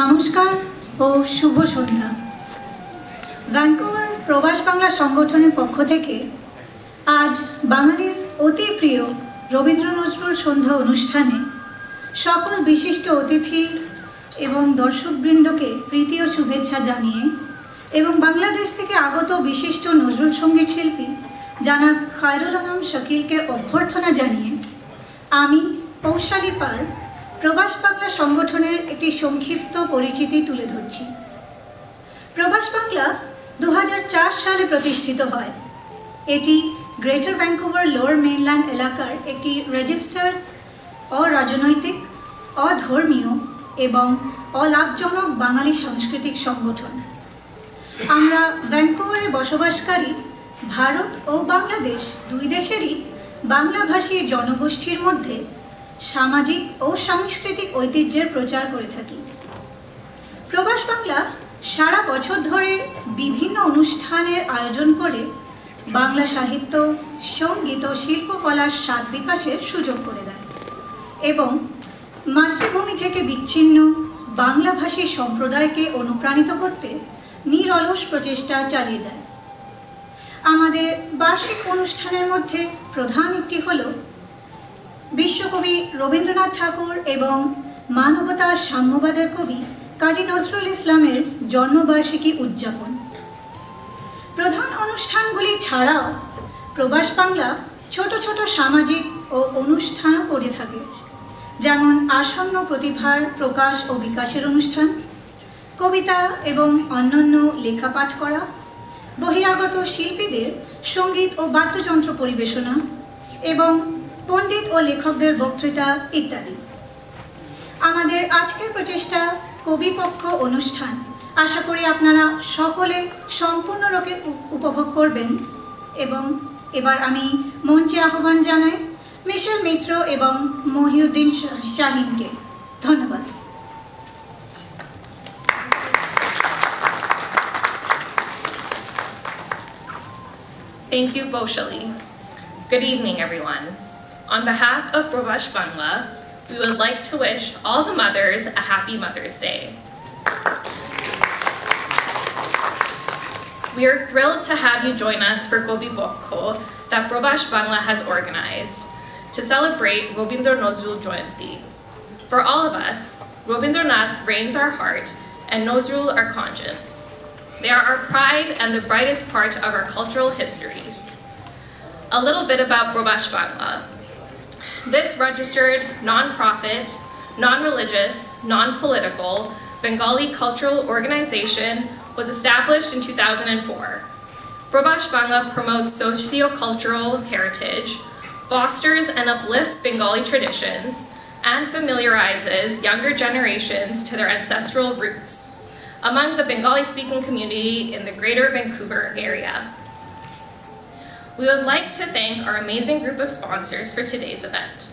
নমস্কার ও শুভ সন্ধ্যা। ভ্যাঙ্কুভার প্রবাস বাংলা সংগঠনের পক্ষ থেকে আজ বাঙালির অতি প্রিয় রবীন্দ্র নজরুল সন্ধ্যা অনুষ্ঠানে সকল বিশিষ্ট অতিথি এবং দর্শকবৃন্দকে প্রীতি ও শুভেচ্ছা জানিয়ে এবং বাংলাদেশ থেকে আগত বিশিষ্ট নজরুল সংগীত শিল্পী জানাব খায়রুল আলম শকিলকে অভ্যর্থনা জানিয়ে আমি পৌশালী পাল প্রবাস বাংলা সংগঠনের একটি সংক্ষিপ্ত পরিচিতি তুলে ধরছি। প্রবাস বাংলা দু হাজার চার সালে প্রতিষ্ঠিত হয়। এটি গ্রেটার ভ্যাঙ্কুভার লোয়ার মেনল্যান্ড এলাকার একটি রেজিস্টার্ড অরাজনৈতিক, অধর্মীয় এবং অলাভজনক বাঙালি সাংস্কৃতিক সংগঠন। আমরা ভ্যাঙ্কুভারে বসবাসকারী, ভারত ও বাংলাদেশ দুই দেশেরই বাংলাভাষী জনগোষ্ঠীর মধ্যে সামাজিক ও সাংস্কৃতিক ঐতিহ্যের প্রচার করে থাকি। প্রবাস বাংলা সারা বছর ধরে বিভিন্ন অনুষ্ঠানের আয়োজন করে বাংলা সাহিত্য, সংগীত ও শিল্পকলার স্বাদ বিকাশের সুযোগ করে দেয় এবং মাতৃভূমি থেকে বিচ্ছিন্ন বাংলাভাষী সম্প্রদায়কে অনুপ্রাণিত করতে নিরলস প্রচেষ্টা চালিয়ে যায়। আমাদের বার্ষিক অনুষ্ঠানের মধ্যে প্রধান একটি হল বিশ্বকবি রবীন্দ্রনাথ ঠাকুর এবং মানবতা সাম্যবাদের কবি কাজী নজরুল ইসলামের জন্মবার্ষিকী উদযাপন। প্রধান অনুষ্ঠানগুলি ছাড়াও প্রবাস বাংলা ছোট ছোট সামাজিক ও অনুষ্ঠানও করে থাকে। যেমন আসন্ন প্রতিভার প্রকাশ ও বিকাশের অনুষ্ঠান, কবিতা এবং অন্যান্য লেখাপাঠ করা, বহিরাগত শিল্পীদের সংগীত ও বাদ্যযন্ত্র পরিবেশনা এবং পণ্ডিত ও লেখকদের বক্তৃতা ইত্যাদি। আমাদের আজকের প্রচেষ্টা কবিপক্ষ অনুষ্ঠান। আশা করি আপনারা সকলে সম্পূর্ণরূপে উপভোগ করবেন। এবং এবার আমি মঞ্চে আহ্বান জানাই মিশেল মিত্র এবং মহিউদ্দিন শাহিনকে। ধন্যবাদ। Thank you, Boshali. Good evening, everyone. On behalf of Provash Bangla, we would like to wish all the mothers a happy Mother's Day. We are thrilled to have you join us for Gobi Bokko that Provash Bangla has organized to celebrate Robindra Nozrul. For all of us, Robindranath reigns our heart and Nozrul our conscience. They are our pride and the brightest part of our cultural history. A little bit about Probash Bangla. This registered, non-profit, non-religious, non-political Bengali cultural organization was established in 2004. Probash Bangla promotes socio-cultural heritage, fosters and uplifts Bengali traditions, and familiarizes younger generations to their ancestral roots among the Bengali-speaking community in the Greater Vancouver area. We would like to thank our amazing group of sponsors for today's event.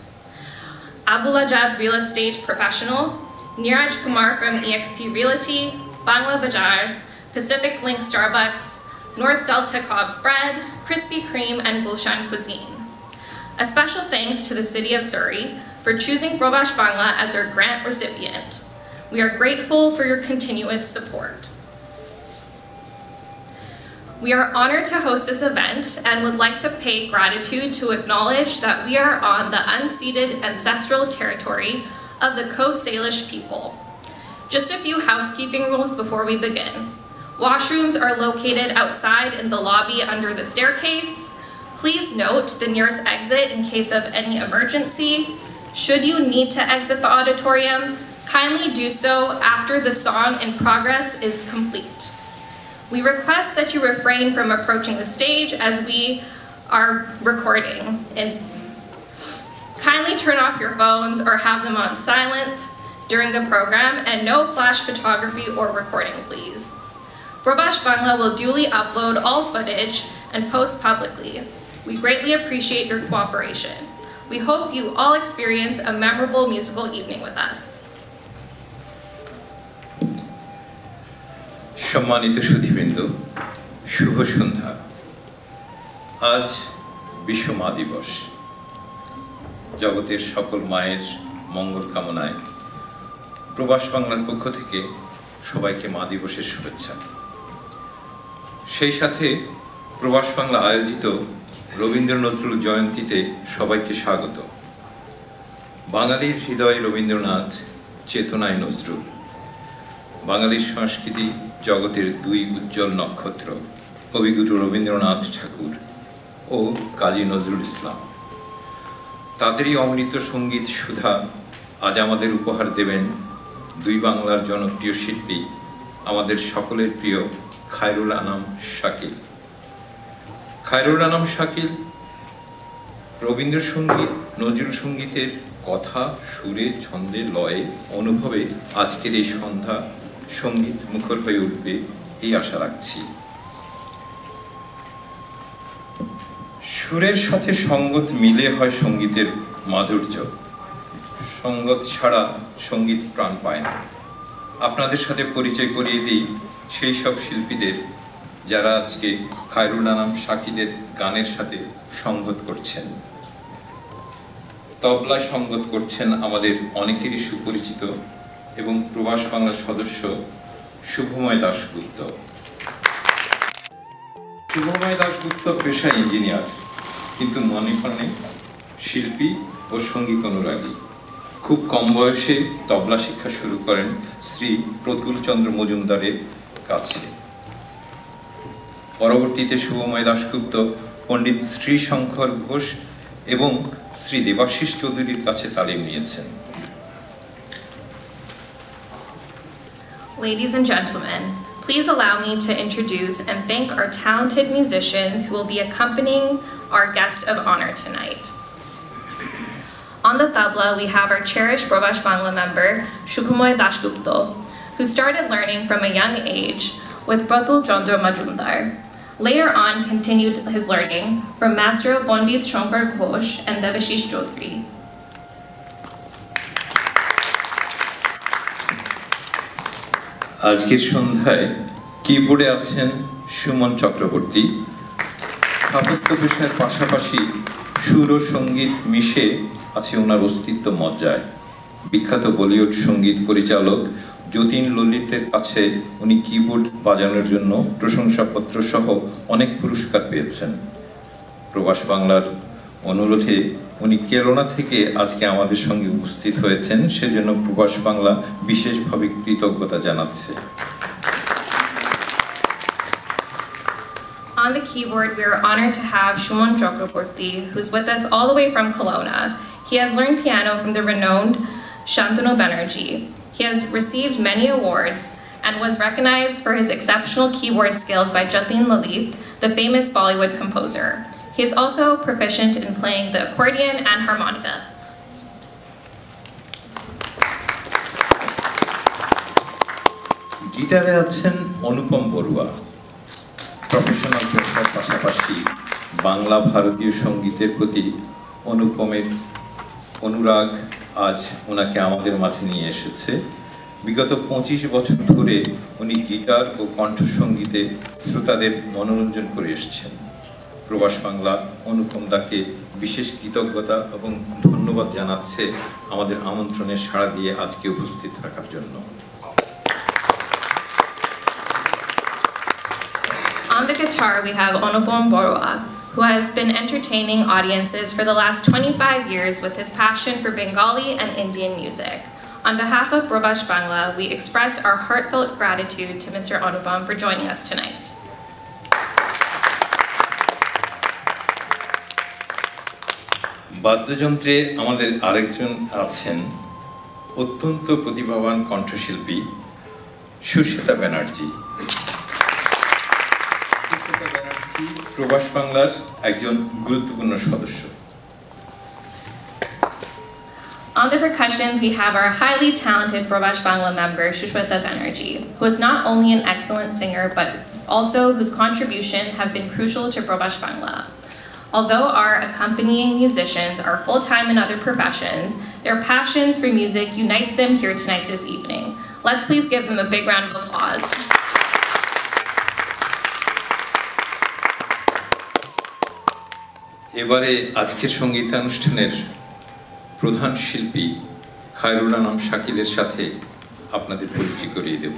Abulajad Real Estate Professional, Niraj Kumar from eXp Realty, Bangla Bajar, Pacific Link Starbucks, North Delta Cobb's Bread, Krispy Kreme, and Gulshan Cuisine. A special thanks to the City of Surrey for choosing Probash Bangla as their grant recipient. We are grateful for your continuous support. We are honored to host this event and would like to pay gratitude to acknowledge that we are on the unceded ancestral territory of the Coast Salish people. Just a few housekeeping rules before we begin. Washrooms are located outside in the lobby under the staircase. Please note the nearest exit in case of any emergency. Should you need to exit the auditorium, kindly do so after the song in progress is complete. We request that you refrain from approaching the stage as we are recording. And kindly turn off your phones or have them on silent during the program and no flash photography or recording, please. Probash Bangla will duly upload all footage and post publicly. We greatly appreciate your cooperation. We hope you all experience a memorable musical evening with us. সম্মানিত সুধীবৃন্দ, শুভ সন্ধ্যা। আজ বিশ্ব মা দিবস। জগতের সকল মায়ের মঙ্গল কামনায় প্রবাস বাংলার পক্ষ থেকে সবাইকে মা দিবসের শুভেচ্ছা। সেই সাথে প্রবাস বাংলা আয়োজিত রবীন্দ্র নজরুল জয়ন্তীতে সবাইকে স্বাগত। বাঙালির হৃদয়ে রবীন্দ্রনাথ, চেতনায় নজরুল। বাঙালির সংস্কৃতি জগতের দুই উজ্জ্বল নক্ষত্র, কবিগুরু রবীন্দ্রনাথ ঠাকুর ও কাজী নজরুল ইসলাম। তাদেরই অমৃত সংগীত সুধা আজ আমাদের উপহার দেবেন দুই বাংলার জনপ্রিয় শিল্পী, আমাদের সকলের প্রিয় খায়রুল আনাম শাকিল। খায়রুল আনাম শাকিল রবীন্দ্রসঙ্গীত, নজরুল সঙ্গীতের কথা, সুরে, ছন্দে, লয়ে, অনুভবে আজকের এই সন্ধ্যা সংগীত মুখর হয়ে উঠবে, এই আশা রাখছি। সুরের সাথে সঙ্গত মিলে হয় সঙ্গীতের মাধুর্য। সঙ্গত ছাড়া সংগীত প্রাণ পায় না। আপনাদের সাথে পরিচয় করিয়ে দিই সেই সব শিল্পীদের যারা আজকে খায়রুল আনাম সাকিদের গানের সাথে সঙ্গত করছেন। তবলায় সঙ্গত করছেন আমাদের অনেকেরই সুপরিচিত এবং প্রবাস বাংলার সদস্য শুভময় দাশগুপ্ত। শুভময় দাশগুপ্ত পেশা ইঞ্জিনিয়ার, কিন্তু মনে প্রাণে শিল্পী ও সংগীত অনুরাগী। খুব কম বয়সে তবলা শিক্ষা শুরু করেন শ্রী প্রতুল চন্দ্র মজুমদারের কাছে। পরবর্তীতে শুভময় দাশগুপ্ত পণ্ডিত শ্রী শঙ্কর ঘোষ এবং শ্রী দেবাশিস চৌধুরীর কাছে তালিম নিয়েছেন। Ladies and gentlemen, please allow me to introduce and thank our talented musicians who will be accompanying our guest of honor tonight. On the tabla, we have our cherished Probash Bangla member, Shubhamoy Dashgupto, who started learning from a young age with Pratul Chandra Majumdar. Later on, continued his learning from Master Pandit Shankar Ghosh and Devashish Chaudhary. আজকের সন্ধ্যায় কিবোর্ডে আছেন সুমন চক্রবর্তী। স্থাপত্য পেশার পাশাপাশি সুর ও সংগীত মিশে আছে ওনার অস্তিত্ব মজ্জায়। বিখ্যাত বলিউড সংগীত পরিচালক যতীন ললিতের কাছে উনি কিবোর্ড বাজানোর জন্য প্রশংসাপত্র সহ অনেক পুরস্কার পেয়েছেন। প্রবাস বাংলার অনুরোধে উনি কেরোনা থেকে আজকে আমাদের সঙ্গে উপস্থিত হয়েছেন সেজন্য প্রবাস বাংলা বিশেষভাবে কৃতজ্ঞতা জানাচ্ছে On the keyboard, we are honored to have Shumon Chakraborty, who's with us all the way from Kelowna. He has learned piano from the renowned Shantanu Banerjee. He has received many awards and was recognized for his exceptional keyboard skills by Jatin Lalit, the famous Bollywood composer. He is also proficient in playing the accordion and harmonica. গিটারে আছেন অনুপম Barua. Professional পেশার পাশাপাশি বাংলা ভারতীয় সঙ্গীতের প্রতি অনুপমের অনুরাগ আজ ওনাকে আমাদের মাঝে নিয়ে এসেছে। বিগত পঁচিশ বছর ধরে উনি গিটার ও কণ্ঠসঙ্গীতে শ্রোতাদের মনোরঞ্জন করে এসেছেন। প্রবাস বাংলা অনুপম দাকে বিশেষ কৃতজ্ঞতা এবং ধন্যবাদ জানাচ্ছে আমাদের আমন্ত্রণে সাড়া দিয়ে আজকে উপস্থিত থাকার জন্য On the guitar, we have Onopom Borua, who has been entertaining audiences for the last 25 years with his passion for Bengali and Indian music. On behalf of Probash Bangla, we express our heartfelt gratitude to Mr. Onupam for joining us tonight. বাদ্যযন্ত্রে আমাদের আরেকজন আছেন অত্যন্ত প্রতিভাবান কণ্ঠশিল্পী সুশ্বেতা ব্যানার্জি ব্যানার্জি প্রবাস বাংলার একজন গুরুত্বপূর্ণ সদস্য On the percussions, we have our highly talented Probash Bangla member, Shushweta Banerjee, who is not only an excellent singer, but also whose contribution have been crucial to Probash Bangla. Although our accompanying musicians are full-time in other professions, their passions for music unites them here tonight this evening. Let's please give them a big round of applause. এবারে আজকের সঙ্গীতানুষ্ঠানের প্রধান শিল্পী খায়রুল আনাম শাকিলের সাথে আপনাদের পরিচয় করিয়ে দেব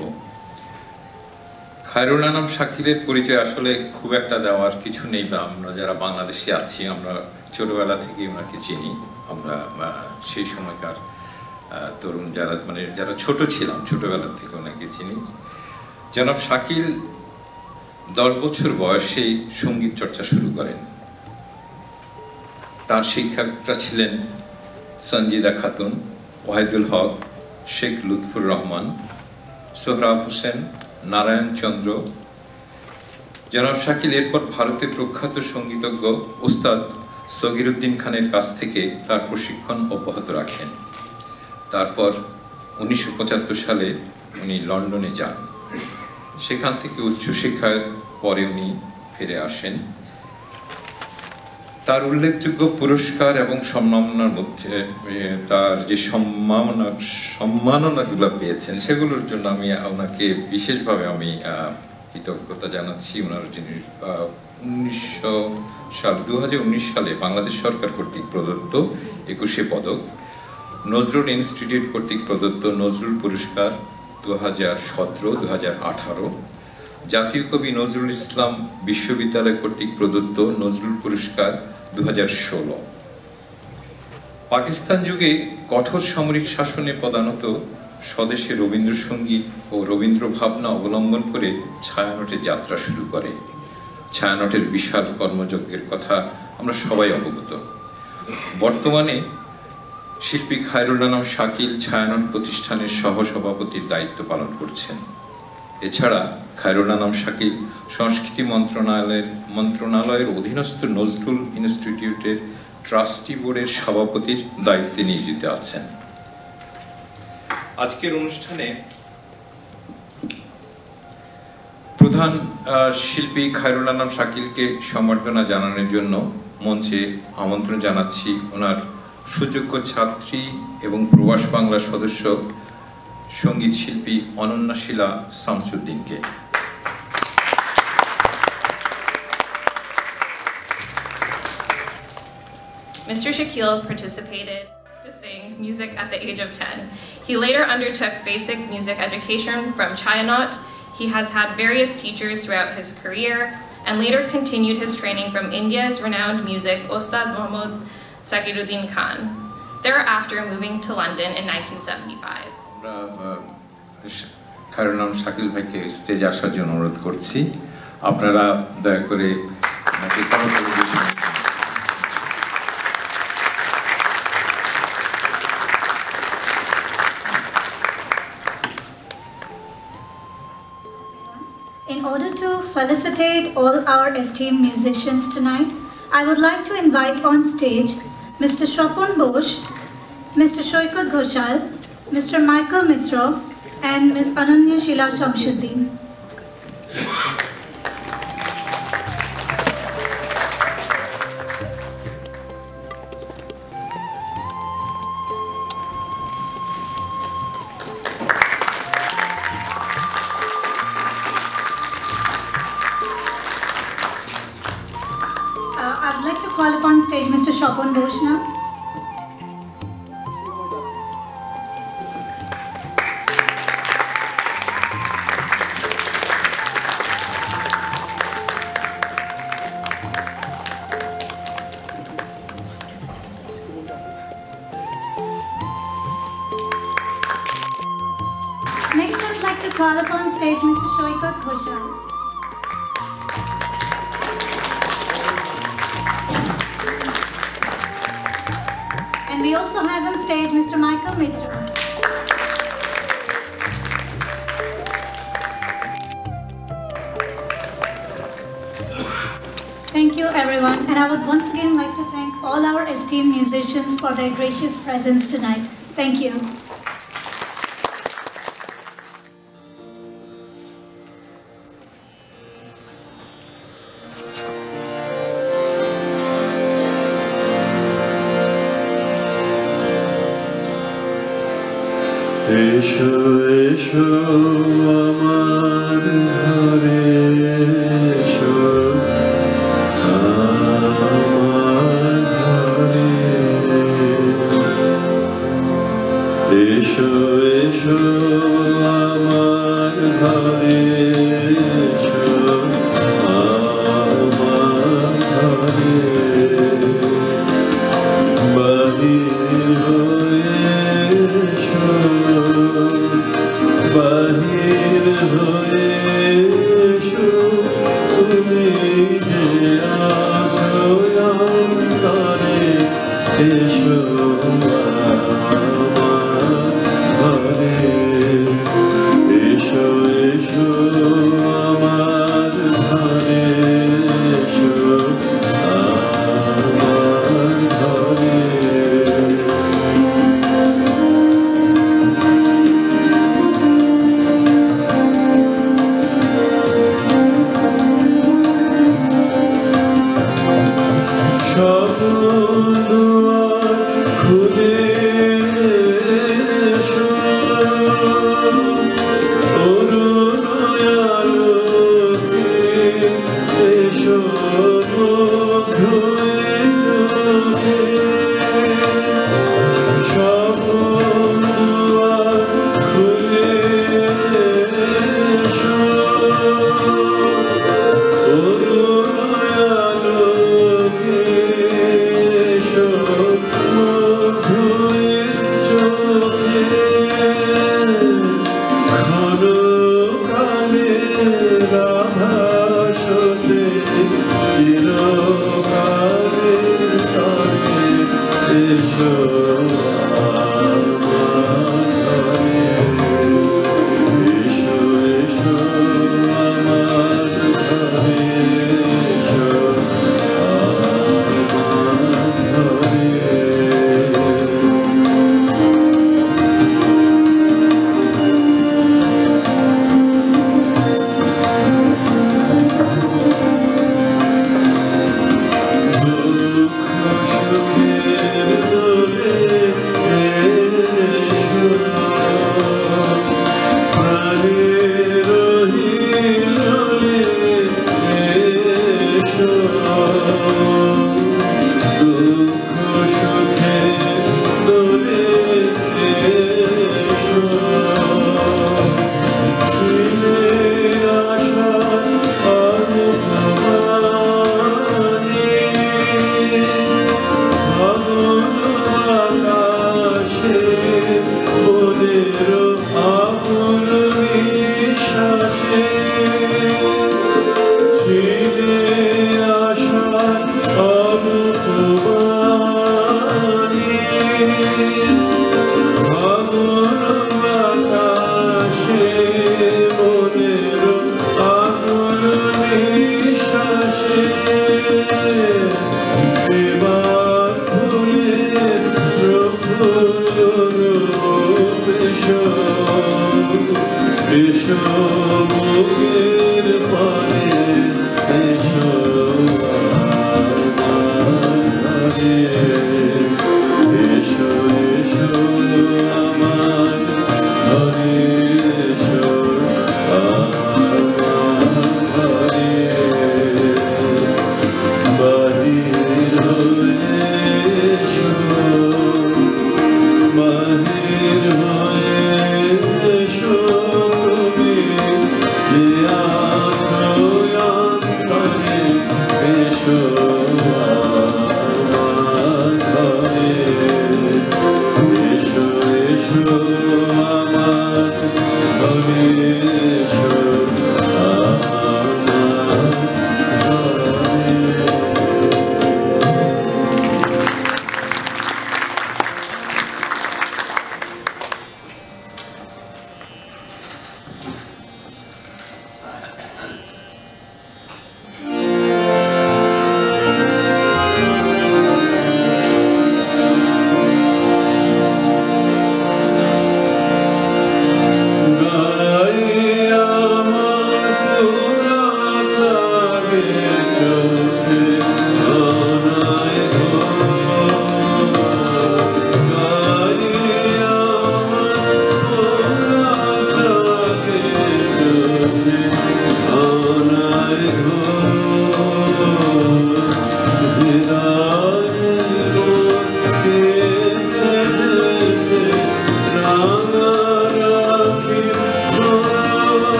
খায়রুল আনাম শাকিরের পরিচয় আসলে খুব একটা দেওয়ার কিছু নেই বা আমরা যারা বাংলাদেশে আছি, আমরা ছোটবেলা থেকে ওনাকে চিনি। আমরা সেই সময়কার তরুণ যারা মানে যারা ছোট ছিলাম, ছোটবেলা থেকে ওনাকে চিনি। জনাব শাকিল দশ বছর বয়সেই সংগীত চর্চা শুরু করেন। তার শিক্ষকরা ছিলেন সঞ্জিদা খাতুন, ওয়াহিদুল হক, শেখ লুৎফুর রহমান, সোহরাব হোসেন নারায়ণ চন্দ্র। জনাব শাকিল এরপর ভারতের প্রখ্যাত সঙ্গীতজ্ঞ ওস্তাদ সগিরুদ্দিন খানের কাছ থেকে তার প্রশিক্ষণ অব্যাহত রাখেন। তারপর উনিশশো পঁচাত্তর সালে উনি লন্ডনে যান। সেখান থেকে উচ্চশিক্ষার পরে উনি ফিরে আসেন। তার উল্লেখযোগ্য পুরস্কার এবং সম্মাননার মধ্যে তার যে সম্মাননা, সম্মাননাগুলো পেয়েছেন, সেগুলোর জন্য আমি ওনাকে বিশেষভাবে আমি কৃতজ্ঞতা জানাচ্ছি। ওনার যিনি উনিশশো সাল দু হাজার উনিশ সালে বাংলাদেশ সরকার কর্তৃক প্রদত্ত একুশে পদক, নজরুল ইনস্টিটিউট কর্তৃক প্রদত্ত নজরুল পুরস্কার দু হাজার সতেরো দু হাজার আঠারো, জাতীয় কবি নজরুল ইসলাম বিশ্ববিদ্যালয় কর্তৃক প্রদত্ত নজরুল পুরস্কার দু হাজার ষোল। পাকিস্তান যুগে কঠোর সামরিক শাসনে প্রধানত স্বদেশে রবীন্দ্রসঙ্গীত ও রবীন্দ্র ভাবনা অবলম্বন করে ছায়ানটের যাত্রা শুরু করে। ছায়ানটের বিশাল কর্মযজ্ঞের কথা আমরা সবাই অবগত। বর্তমানে শিল্পী খায়রুল আলম শাকিল ছায়ানট প্রতিষ্ঠানের সহসভাপতির দায়িত্ব পালন করছেন। এছাড়া খায়রুল আলম শাকিল সংস্কৃতি মন্ত্রণালয়ের মন্ত্রণালয়ের অধীনস্থ নজরুল ইনস্টিটিউটের ট্রাস্টি বোর্ডের সভাপতির দায়িত্বে নিয়োজিত আছেন। আজকের অনুষ্ঠানে প্রধান শিল্পী খায়রুল আলম শাকিলকে সম্বর্ধনা জানানোর জন্য মঞ্চে আমন্ত্রণ জানাচ্ছি ওনার সুযোগ্য ছাত্রী এবং প্রবাস বাংলার সদস্য সঙ্গীত শিল্পী অনন্যা শিলা শামসুদ্দিনকে Mr. Shakil participated to sing music at the age of 10. He later undertook basic music education from Chayanot. He has had various teachers throughout his career and later continued his training from India's renowned music Ostad Mahmoud Sagiruddin Khan, thereafter moving to London in 1975. Khairul Shakil ভাইকে স্টেজে আসার জন্য অনুরোধ করছি আপনারা দয়া করে In to felicitate all our esteemed musicians tonight, I would like to invite on stage Mr. Shopon Bosch, Mr. Shoikat Ghoshal, Mr. Michael Mitra, and Ms. Ananya Sheila Shamshuddin. Uh, I'd like to call upon stage Mr. Shopon Bosch for their gracious presence tonight. Thank you.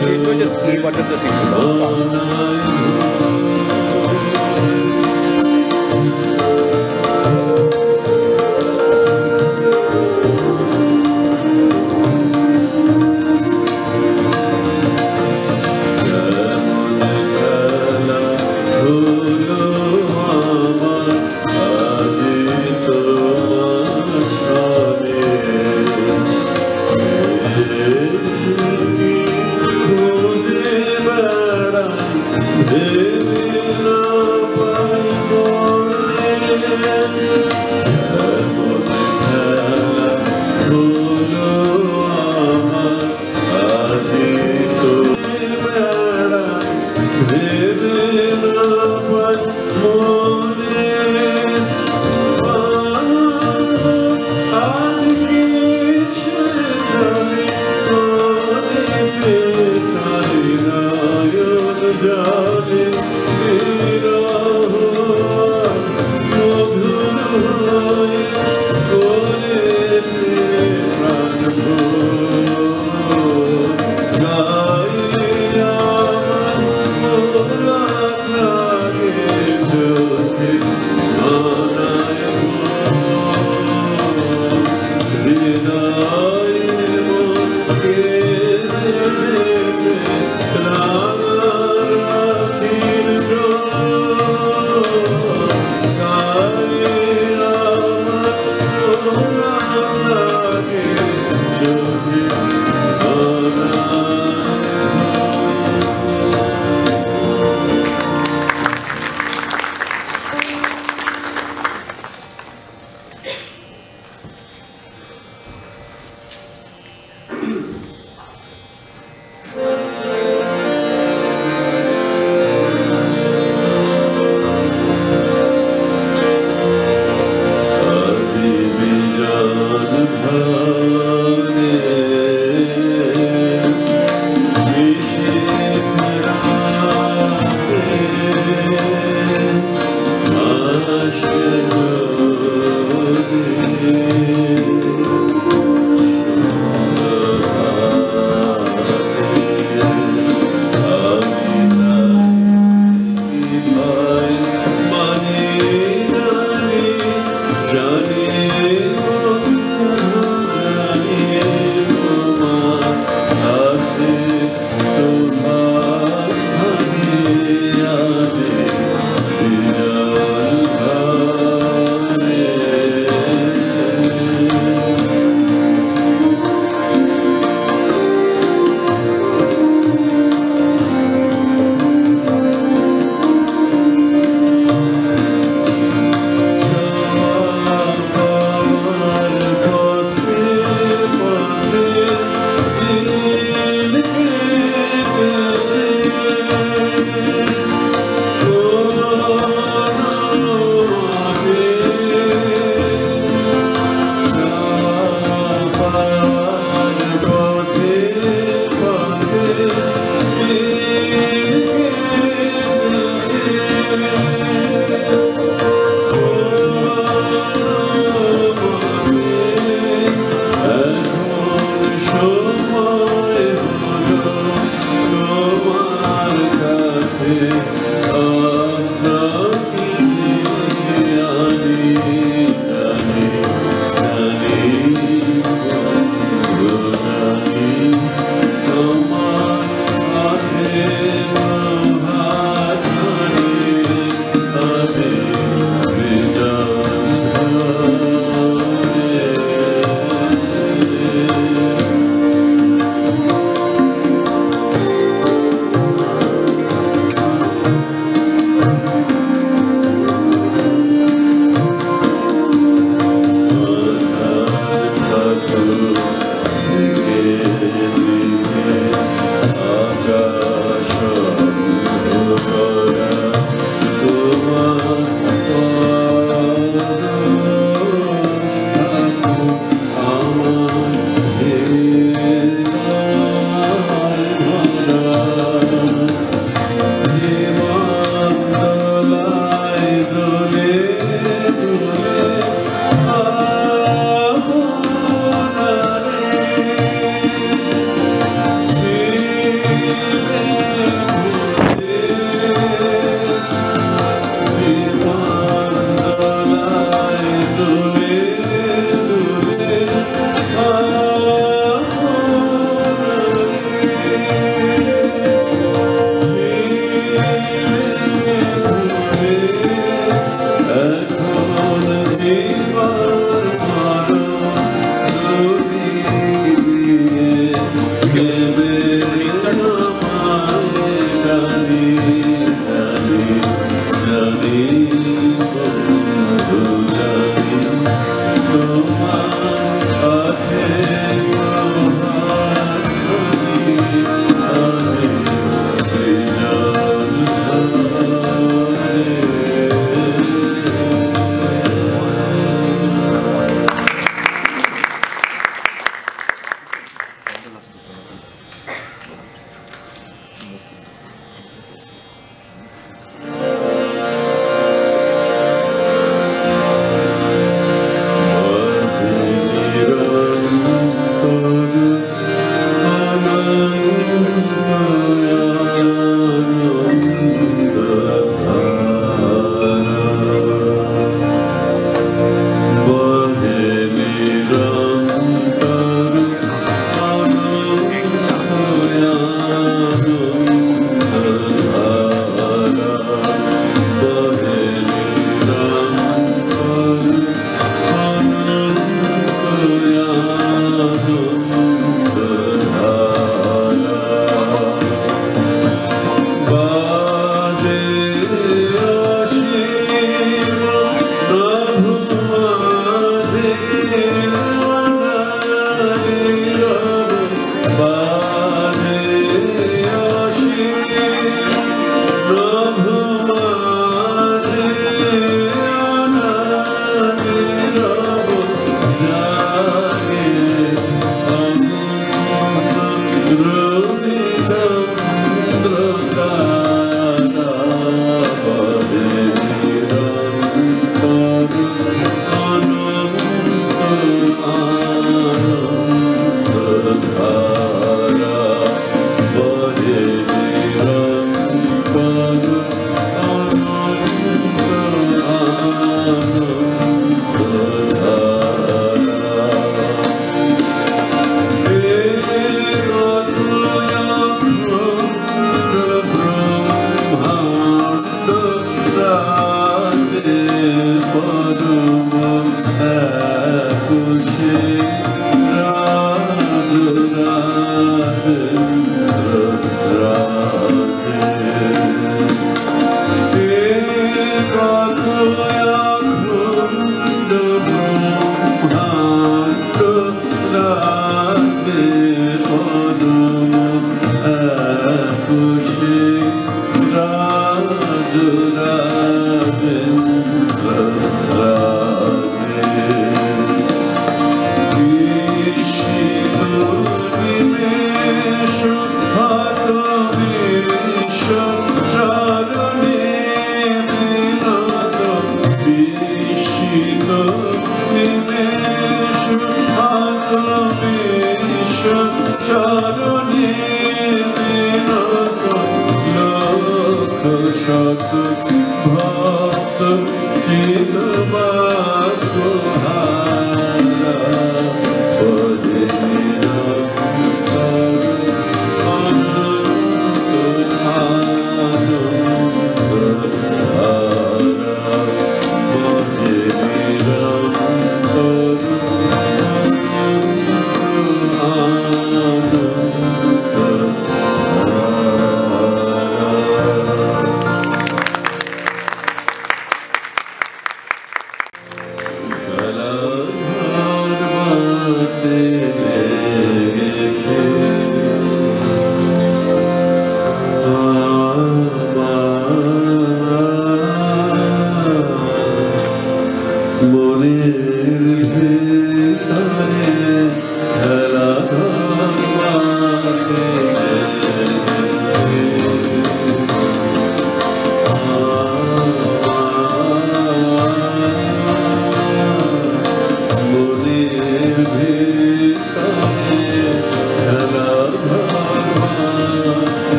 Just leave under the table.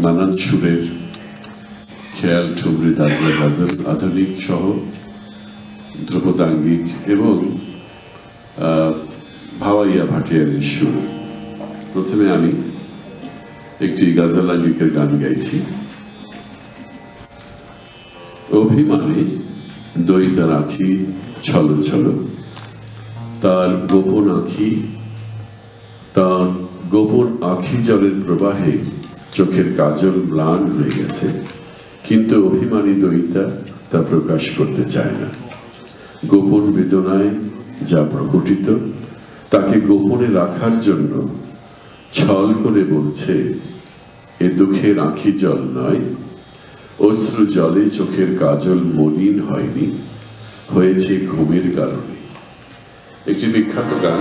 নানান সুরের খেয়াল, ঠুমরি দাগিয়া গাজল, আধুনিক সহ ধ্রুপদাঙ্গিক এবং ভাওয়াইয়া ভাটিয়ারের সুর। প্রথমে আমি একটি গাজাল আঙ্গিকের গান গাইছি। অভিমানে দইতার আখি ছলো ছলো তার গোপন আখি, তার গোপন আখি জলের প্রবাহে চোখের কাজল ম্লান হয়ে গেছে, কিন্তু অভিমানী দইতা তা প্রকাশ করতে চায় না। গোপন বেদনায় যা প্রকটিত, তাকে গোপনে রাখার জন্য ছল করে বলছে, এ দুঃখের আঁখি জল নয়, অশ্রু জলে চোখের কাজল মলিন হয়নি, হয়েছে ঘুমের কারণে। একটি বিখ্যাত গান।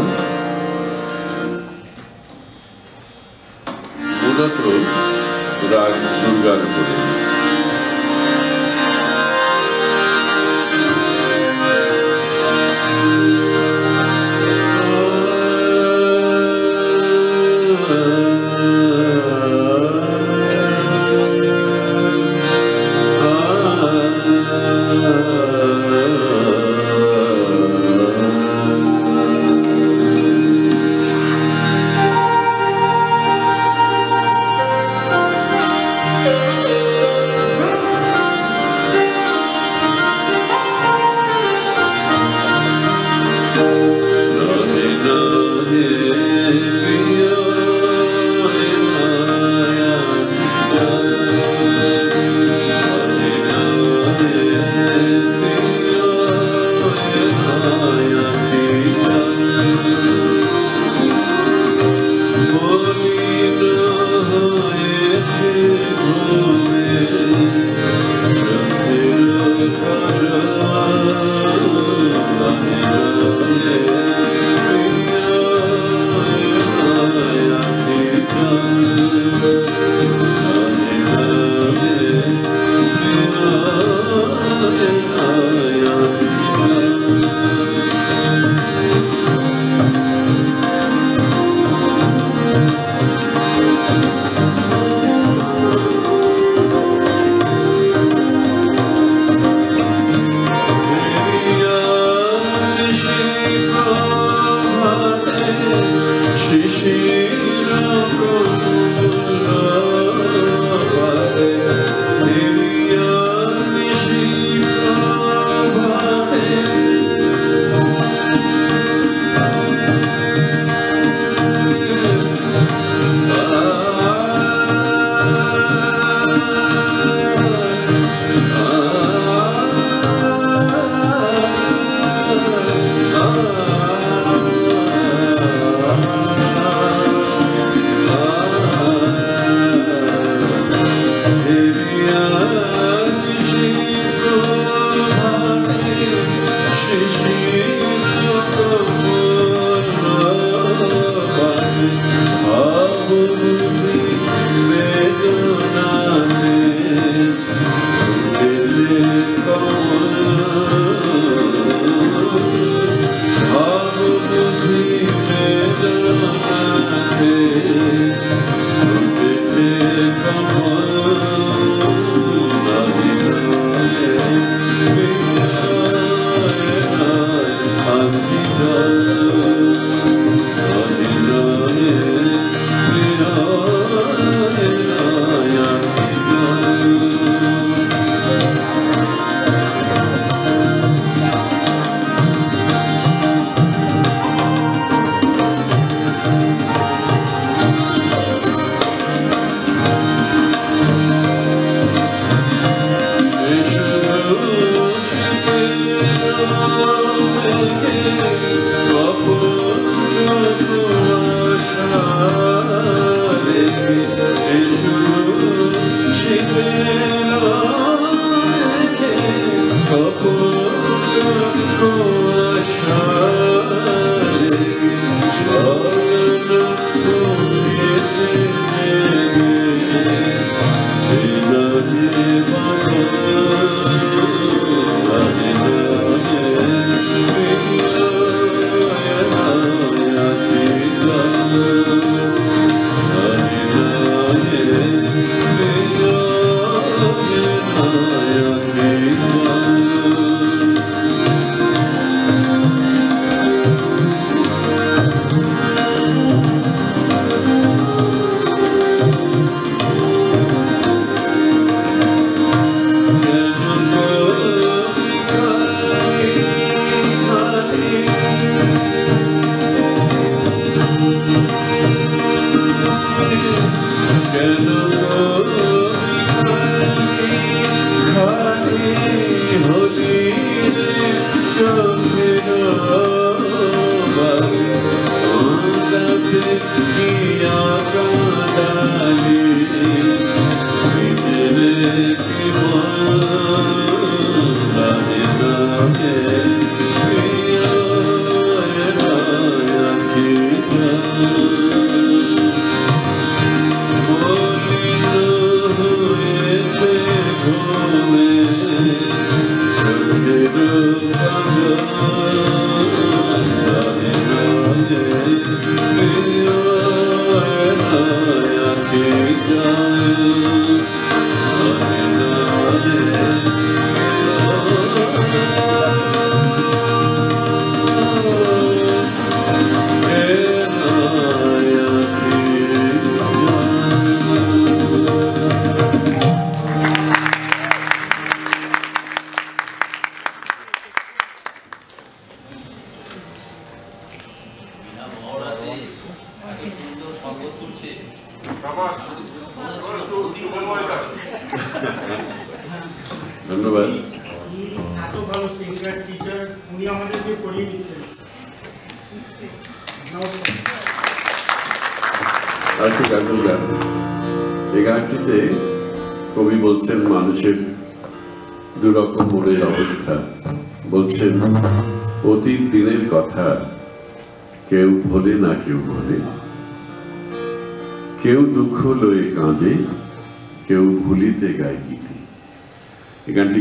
মূলত রাগ দুর্গার উপরে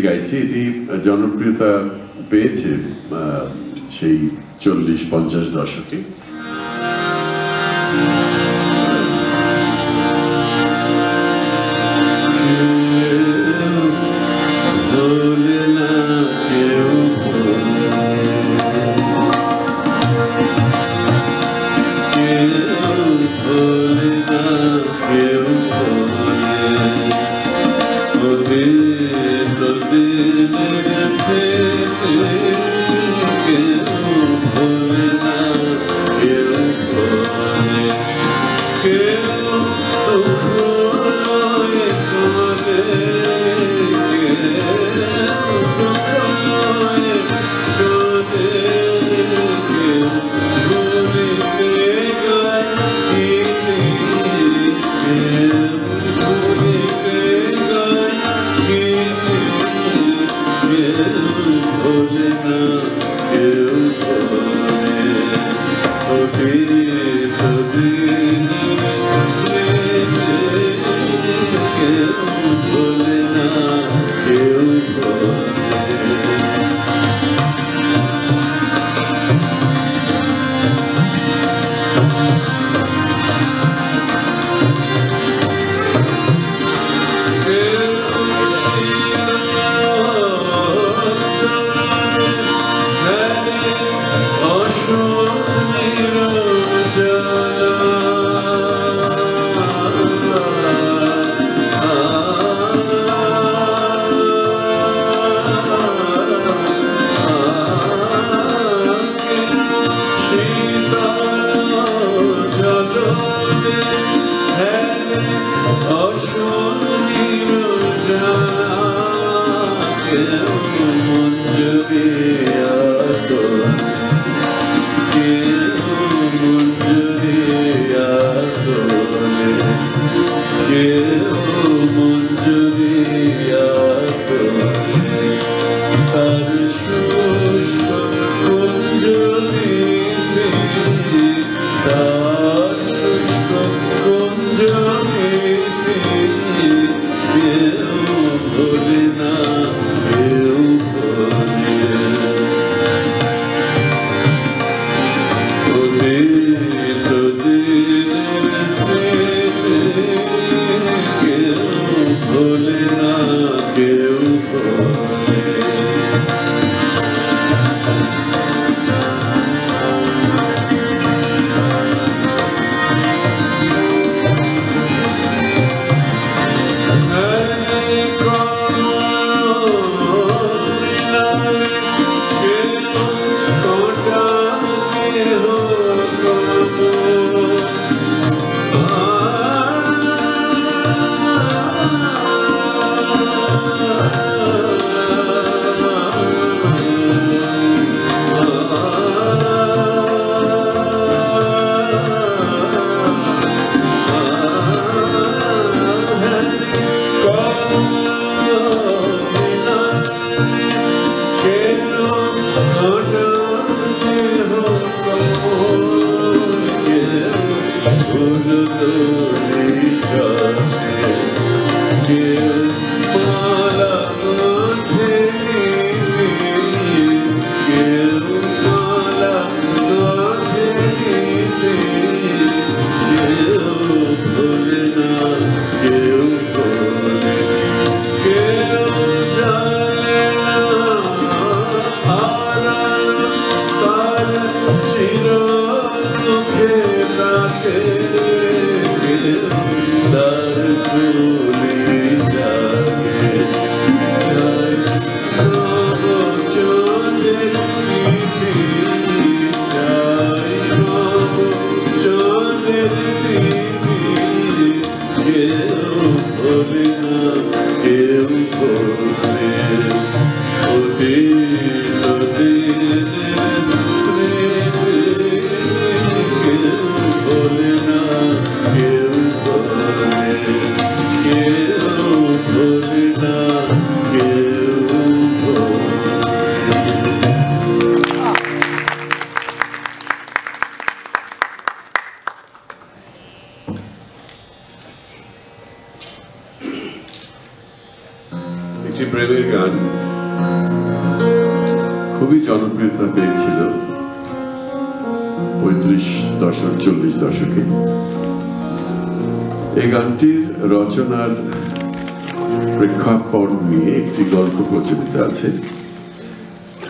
গাইছি এটি জনপ্রিয়তা পেয়েছে সেই চল্লিশ পঞ্চাশ দশকে।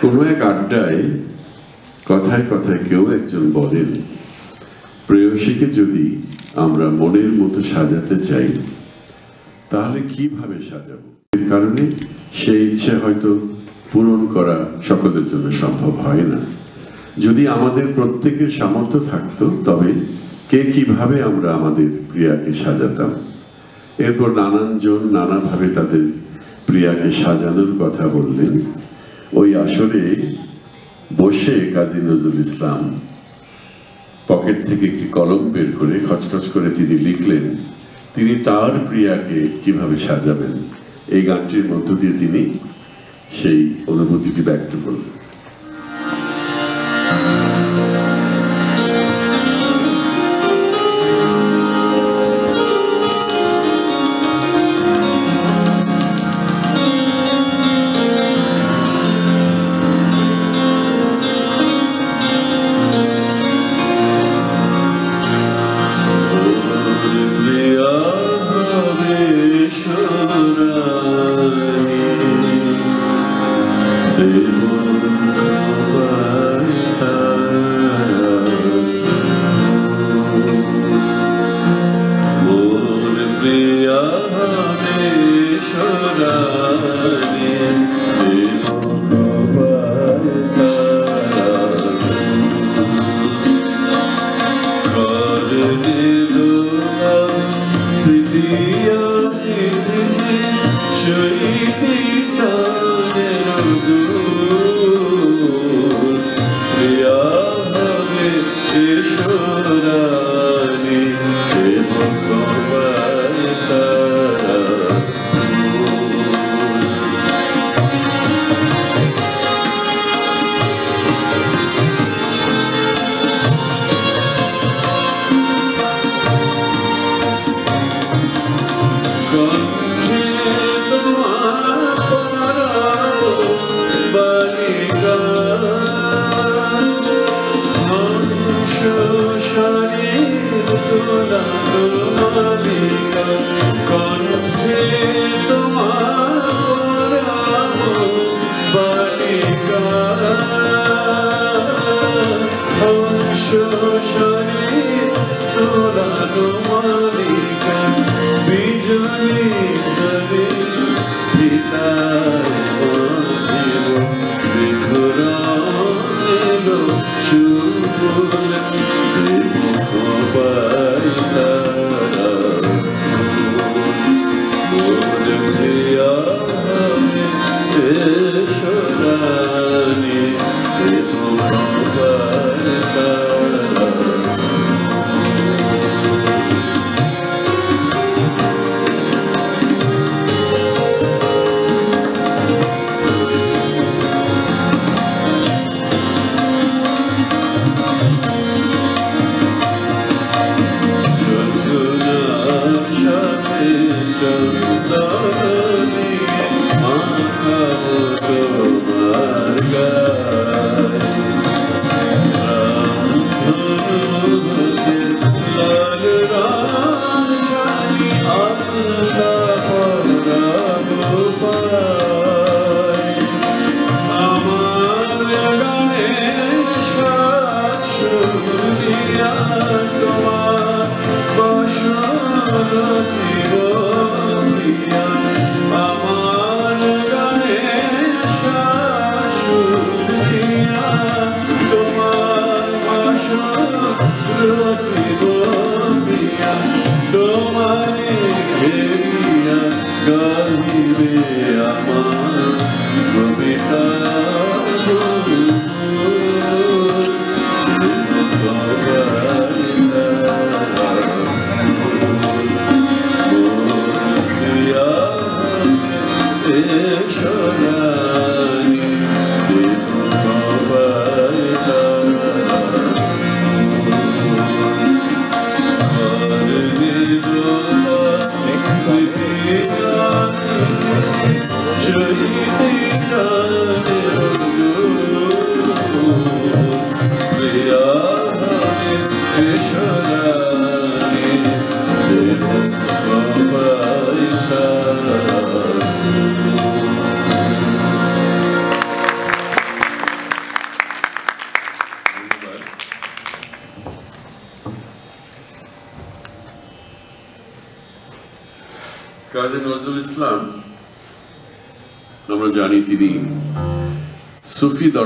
কোনো এক আড্ডায় কথায় কথায় কেউ একজন বলেন, প্রেয়সীকে যদি আমরা মনের মতো সাজাতে চাই, তাহলে কীভাবে সাজাবো? এর কারণে সেই ইচ্ছে হয়তো পূরণ করা সকলের জন্য সম্ভব হয় না। যদি আমাদের প্রত্যেকের সামর্থ্য থাকতো, তবে কে কীভাবে আমরা আমাদের প্রিয়াকে সাজাতাম? এরপর নানানজন নানাভাবে তাদের প্রিয়াকে সাজানোর কথা বললেন। ওই আসরে বসে কাজী নজরুল ইসলাম পকেট থেকে একটি কলম বের করে খচখচ করে তিনি লিখলেন, তিনি তার প্রিয়াকে কীভাবে সাজাবেন? এই গানটির মধ্য দিয়ে তিনি সেই অনুভূতিটি ব্যক্ত করলেন।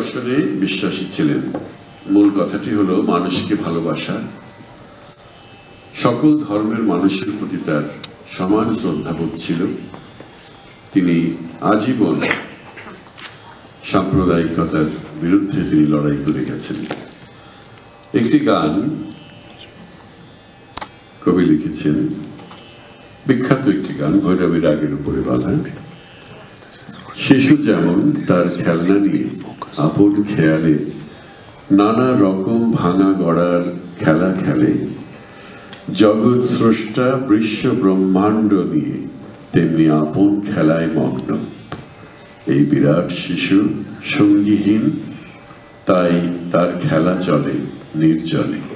দর্শনে বিশ্বাসী ছিলেন। মূল কথাটি হলো মানুষকে ভালোবাসা। সকল ধর্মের মানুষের প্রতি তার সমান শ্রদ্ধাবোধ ছিল। তিনি আজীবন সাম্প্রদায়িকতার বিরুদ্ধে তিনি লড়াই করে গেছেন। একটি গান কবি লিখেছেন। বিখ্যাত একটি গান ভৈরবী রাগের উপরে বাঁধা। শিশু যেমন তার খেলনা নিয়ে আপন খেয়ালে, নানা রকম ভাঙা গড়ার খেলা খেলে। জগৎ স্রষ্টা বিশ্ব ব্রহ্মাণ্ড নিয়ে তেমনি আপন খেলায় মগ্ন। এই বিরাট শিশু সঙ্গীহীন, তাই তার খেলা চলে নির্জনে।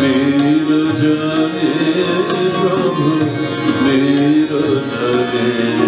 Mera jaye Brahma, Mera jaye.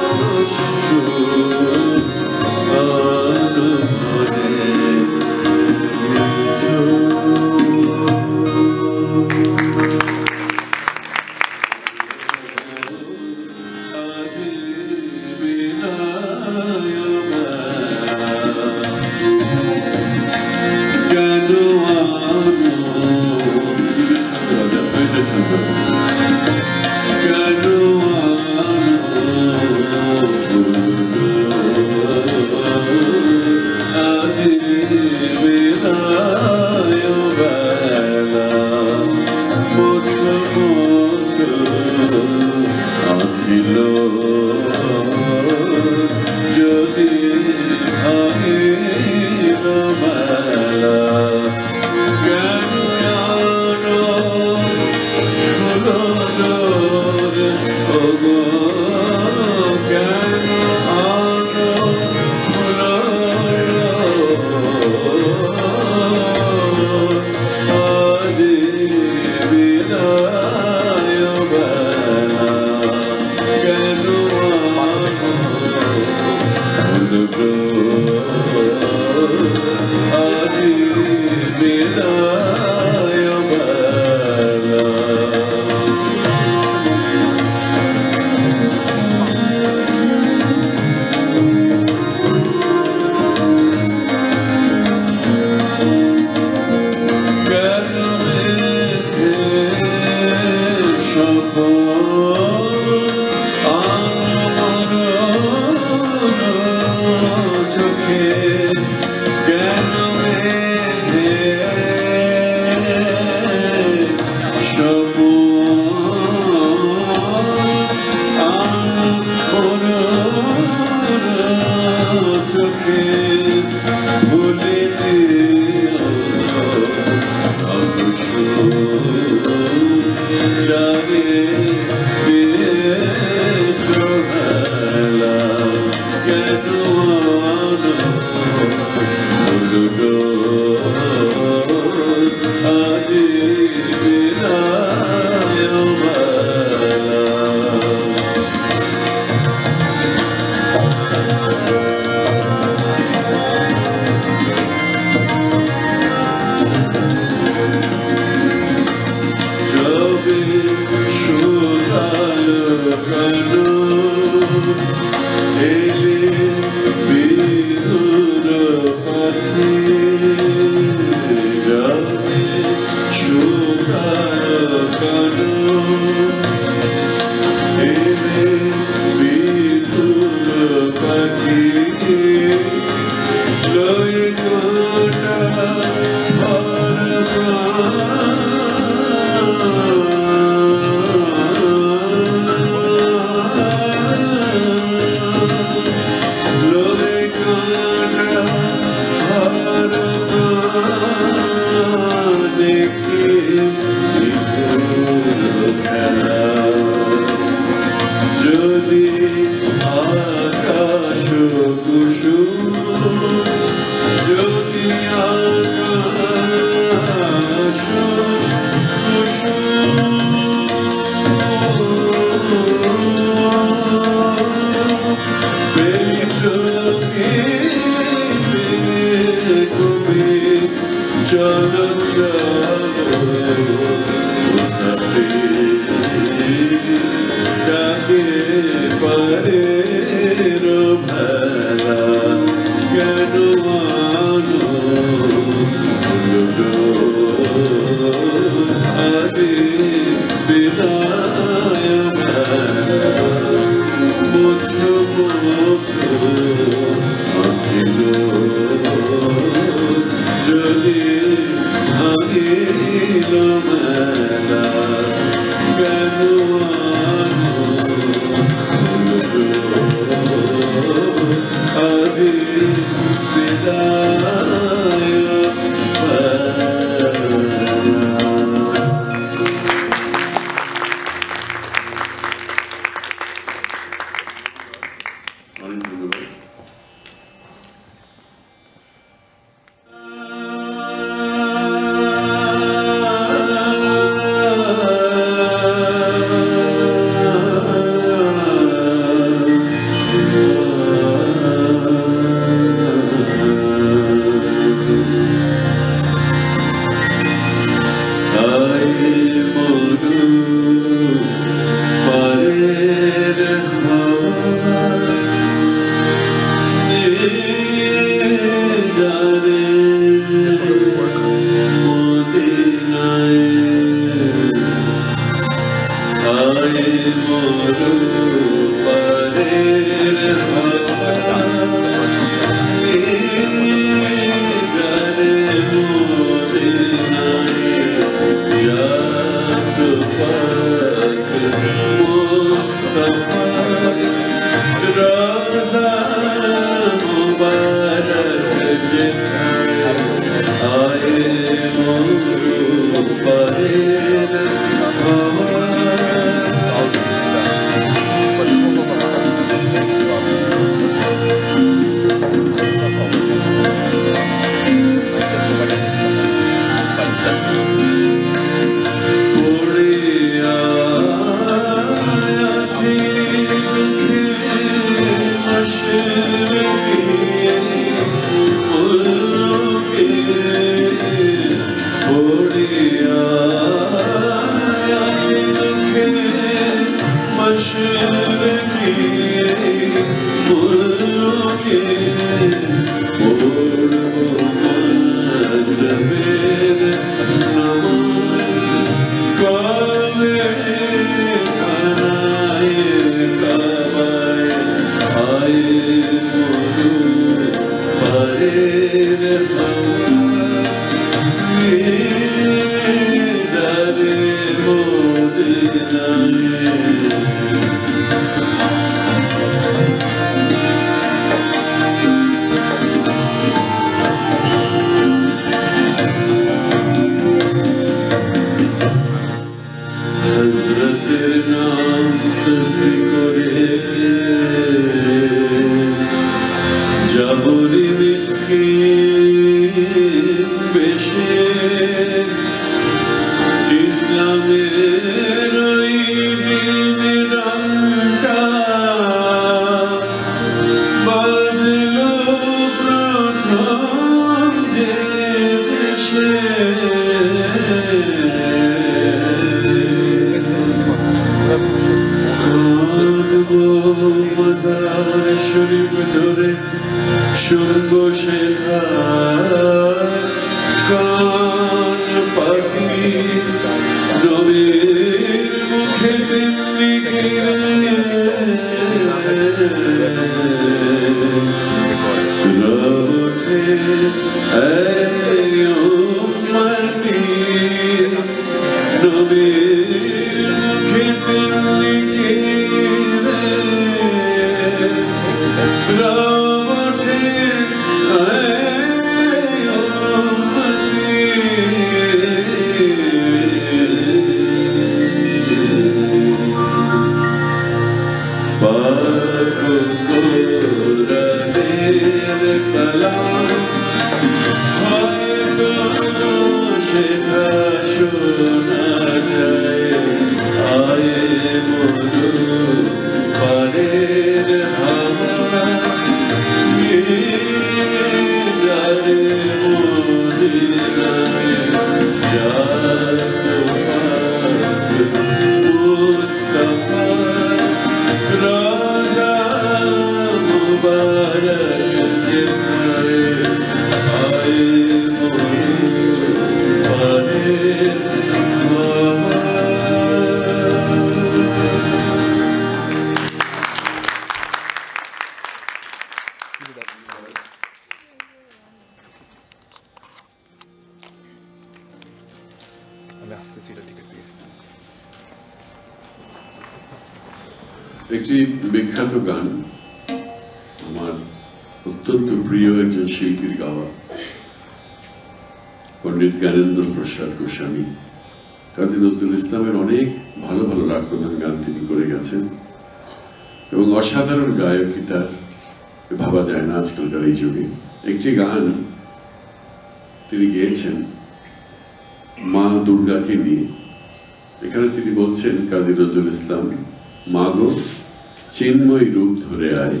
চিন্ময় রূপ ধরে আয়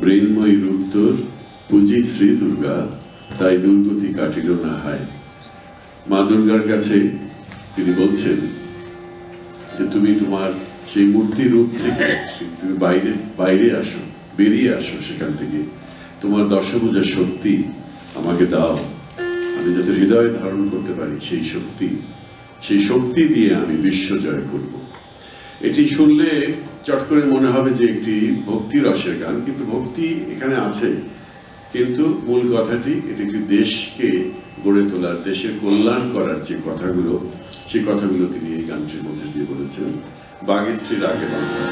ব্রেনময় রূপ তোর, পুঁজি শ্রী দুর্গা, তাই দুর্গতি কাটিল না হায়। মা দুর্গার কাছে তিনি বলছেন যে, তুমি তোমার সেই মূর্তি রূপ থেকে তুমি বাইরে বাইরে আসো, বেরিয়ে আসো সেখান থেকে। তোমার দশভুজা শক্তি আমাকে দাও। আমি যাতে হৃদয়ে ধারণ করতে পারি সেই শক্তি। সেই শক্তি দিয়ে আমি বিশ্ব জয় করব। এটি শুনলে চট করে মনে হবে যে একটি ভক্তি রসের গান, কিন্তু ভক্তি এখানে আছে। কিন্তু মূল কথাটি, এটি একটি দেশকে গড়ে তোলার, দেশের কল্যাণ করার যে কথাগুলো, সেই কথাগুলো তিনি এই গানটির মধ্যে দিয়ে বলেছেন। বাগেশ্রীর রাগে বাঁধা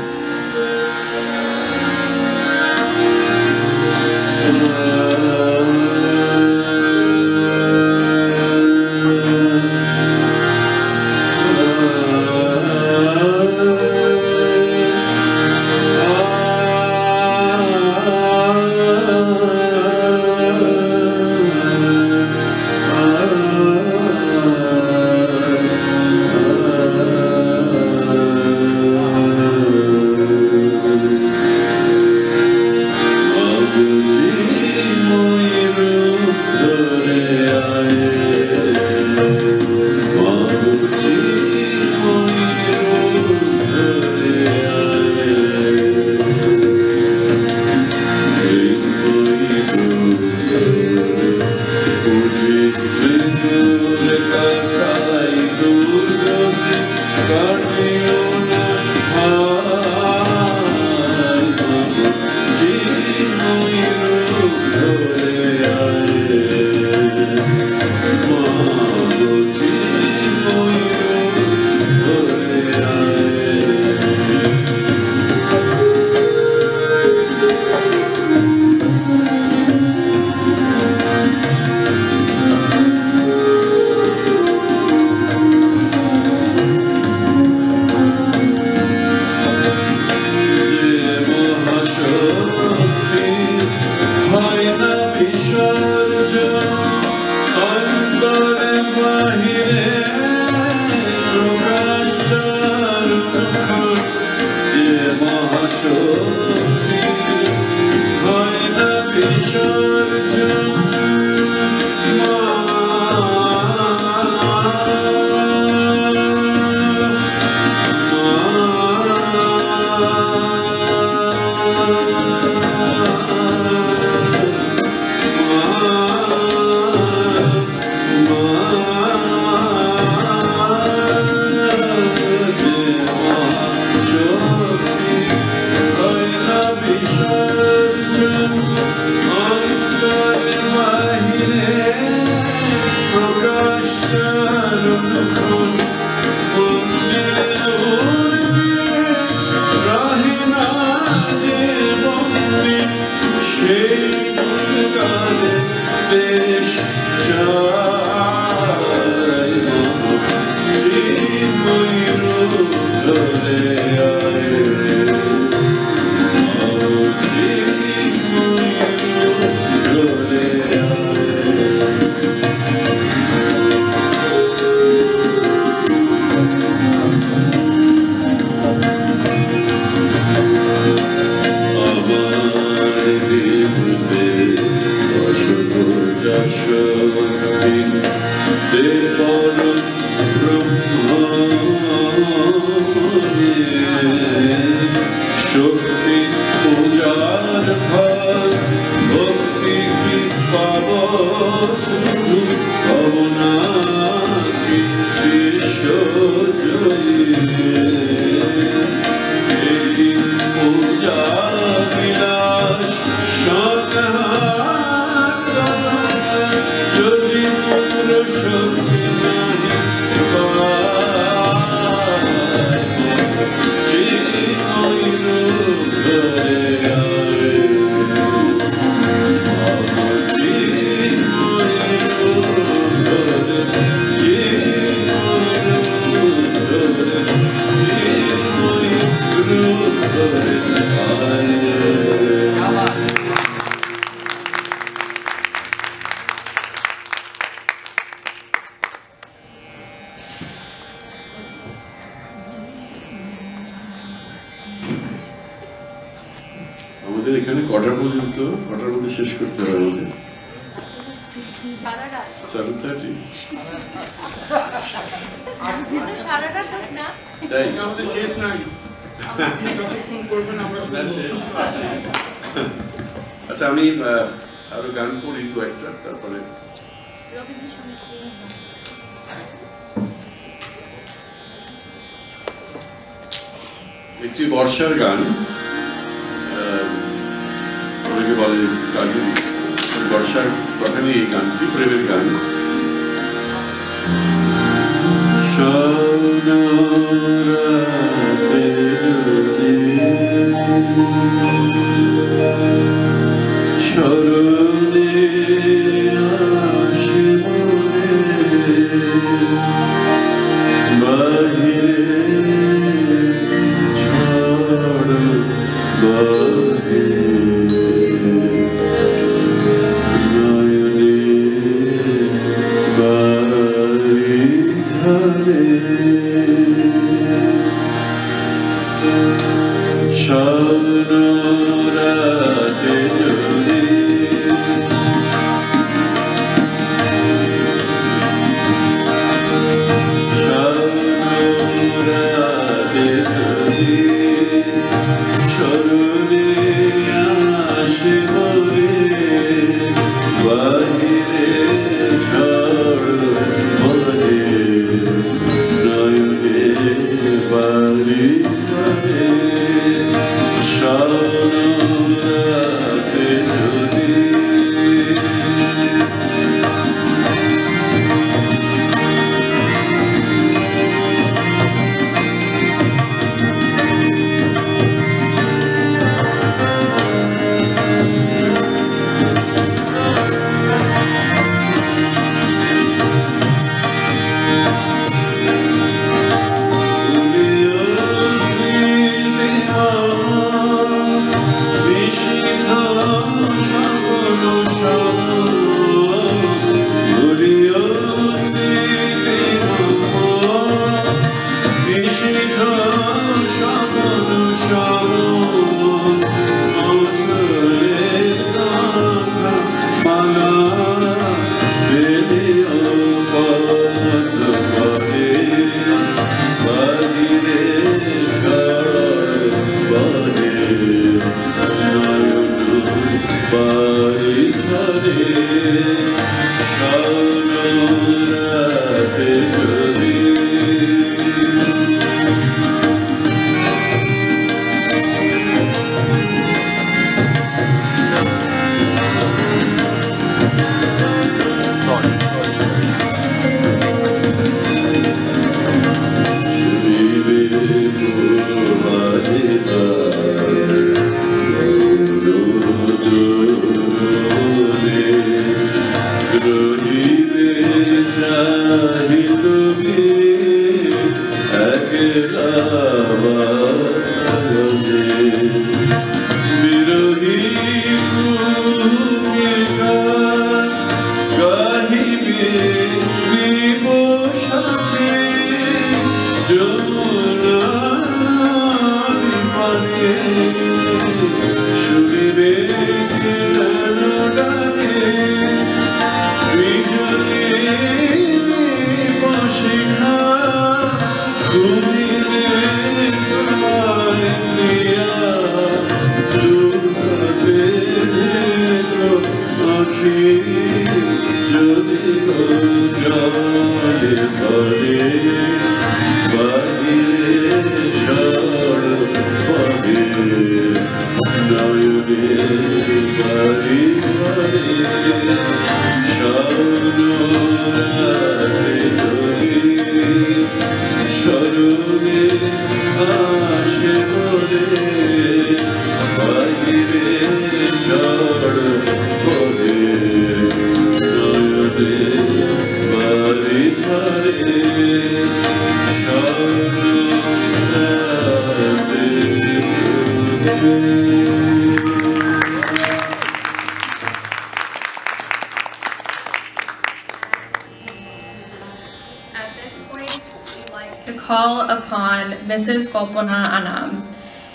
Mrs. Kolpana Anam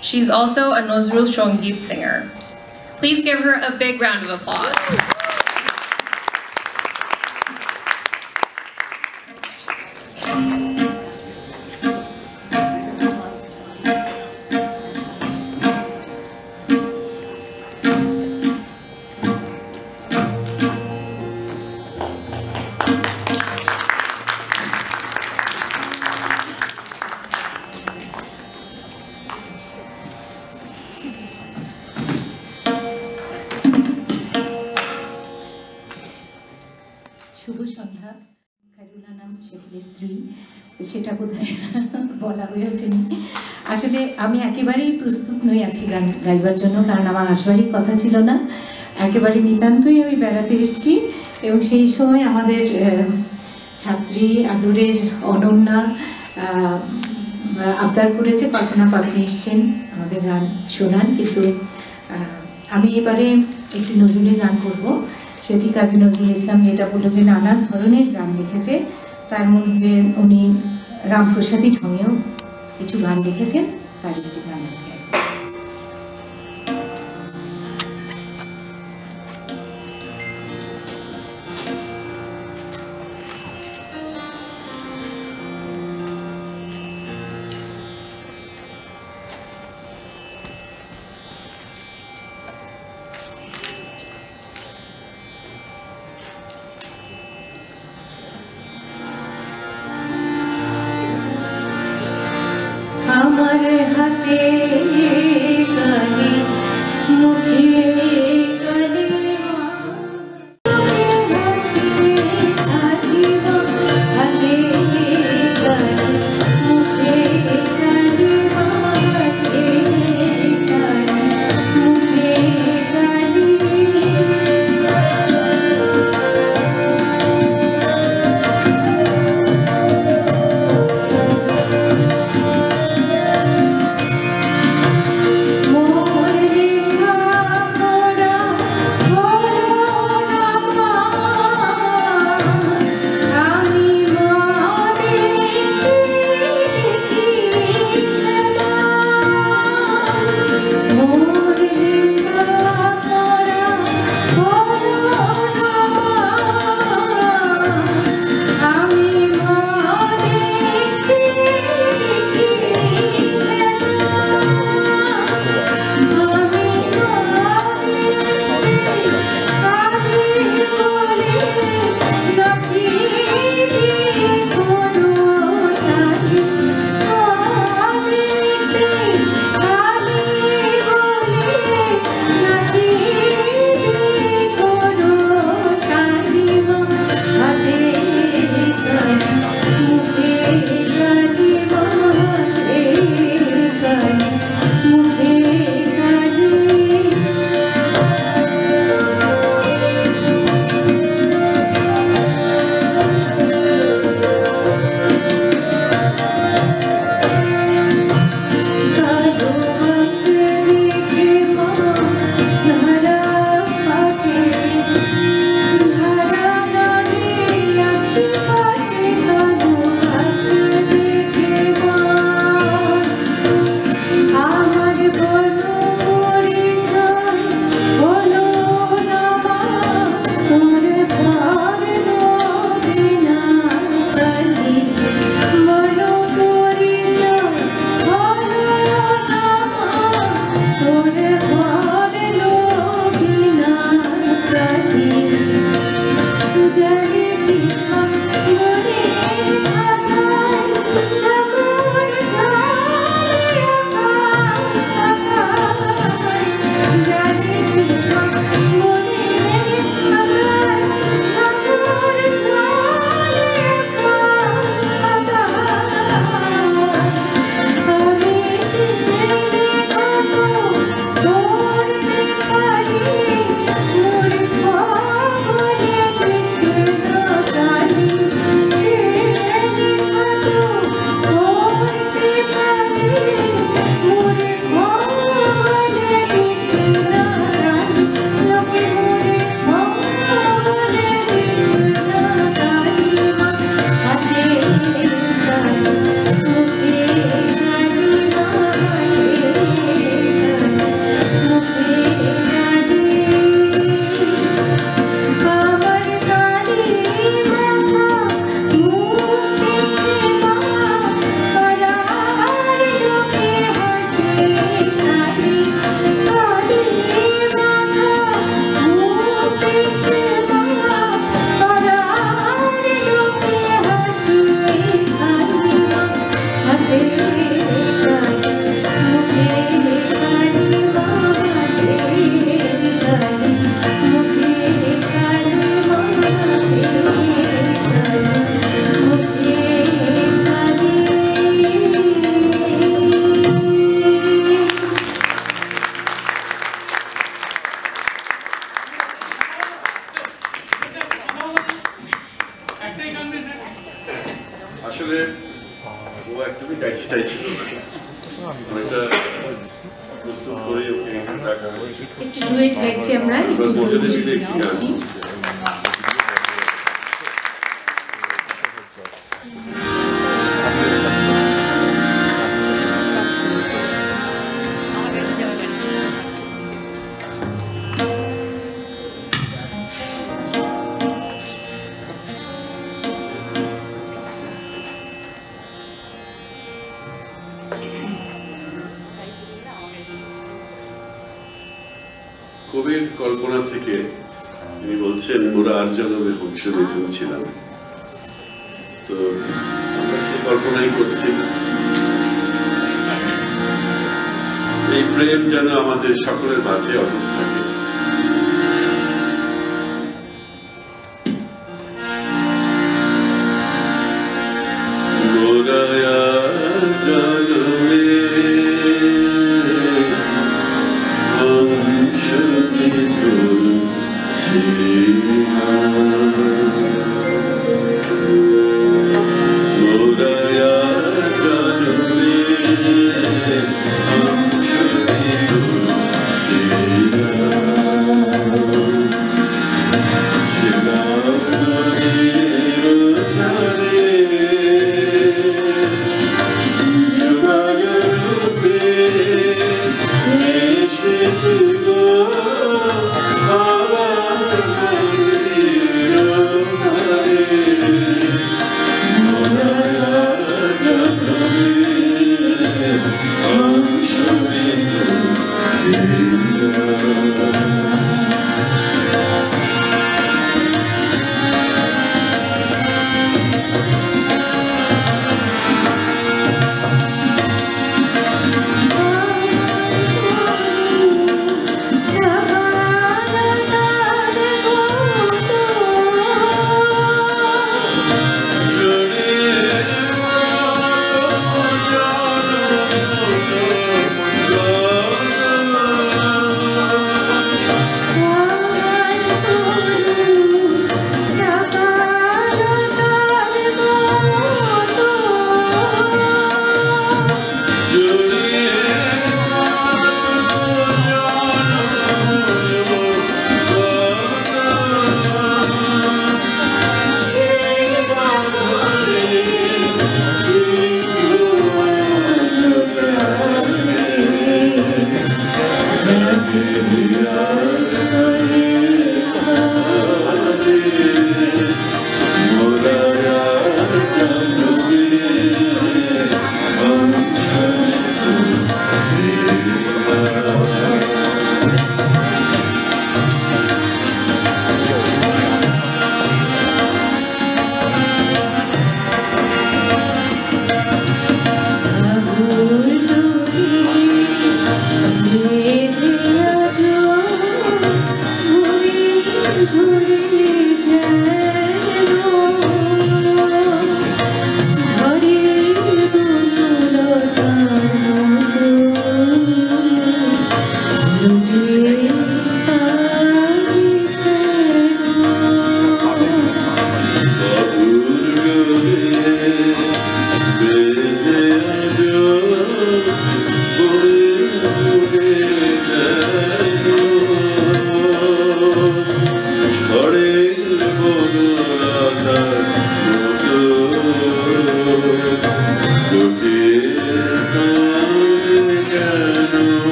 She's also a Nozrul Shongit singer. Please give her a big round of applause. সেটা বোধহয় বলা হয়ে ওঠেনি। আসলে আমি একেবারেই প্রস্তুত নই আজকে গান গাইবার জন্য, কারণ আমার আসবারই কথা ছিল না। একেবারে নিতান্তই আমি বেড়াতে এসেছি এবং সেই সময় আমাদের ছাত্রী আদরের অনন্যা আবদার করেছে কল্পনা পাপড়ি এসছেন আমাদের গান শোনান, কিন্তু আমি এবারে একটি নজরুলের গান করব। সেটি কাজী নজরুল ইসলাম যেটা বলল যে নানা ধরনের গান লিখেছে, তার মধ্যে রামপ্রসাদী ঢঙেও কিছু গান লিখেছেন।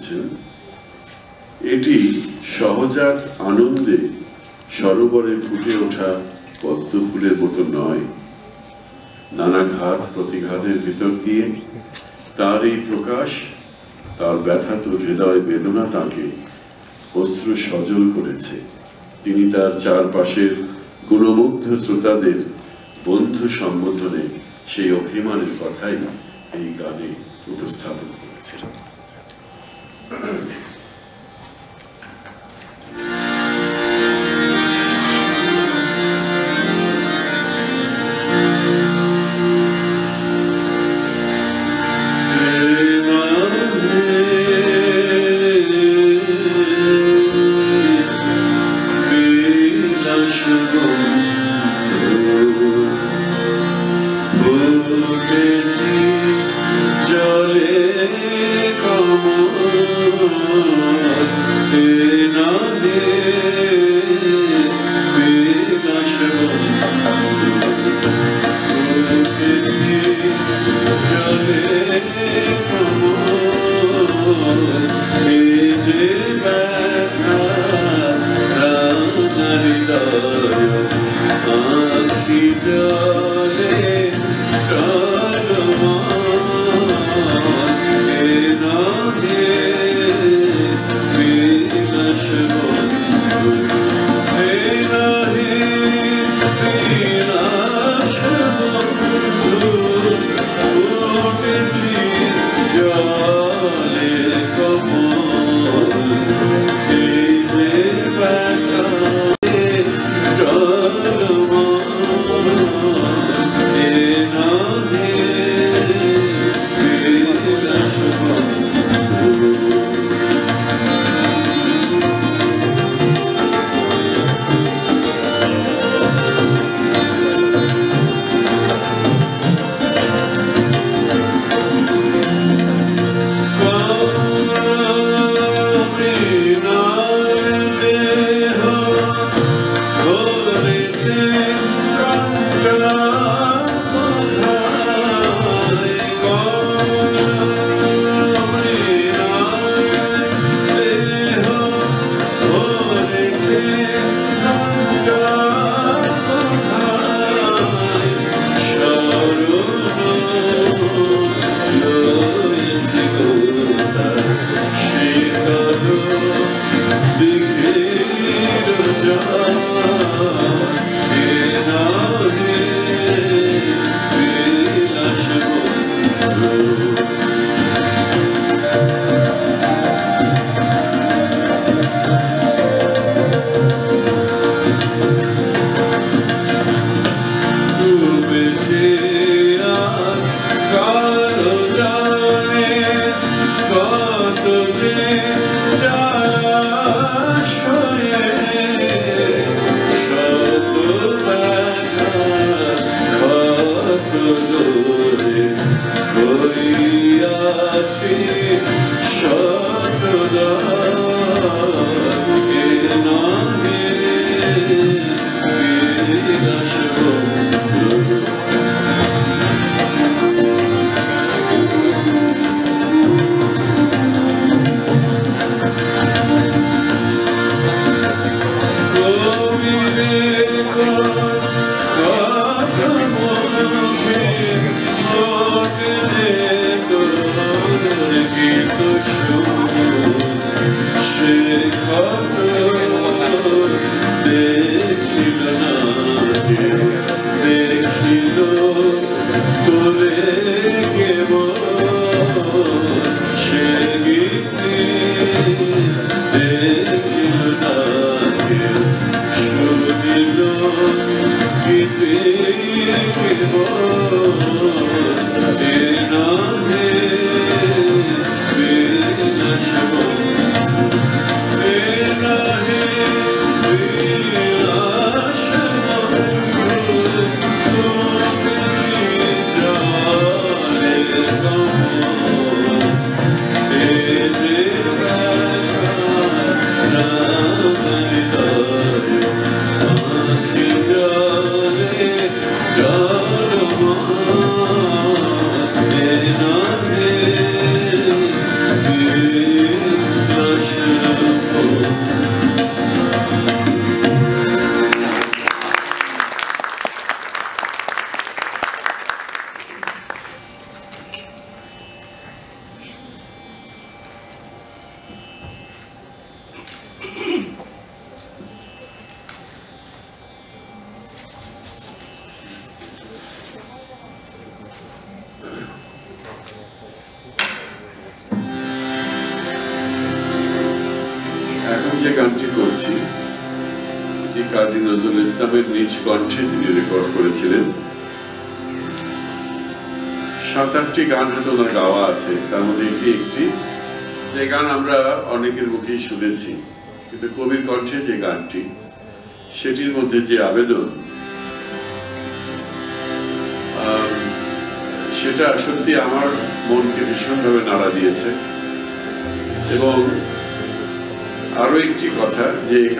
বিকশিত এটি সহজাত আনন্দে সরোবরে ফুটে ওঠা পদ্ম ফুলের মতো নয়। নানা ঘাত প্রতিঘাতের ভিতর দিয়ে তার এই প্রকাশ, তার ব্যথাত হৃদয় বেদনা তাকে অশ্রু সজল করেছে। তিনি তার চারপাশের গুণমুগ্ধ শ্রোতাদের বন্ধু সম্বোধনে সেই অভিমানের কথাই এই গানে উপস্থাপন করেছেন। Thank you.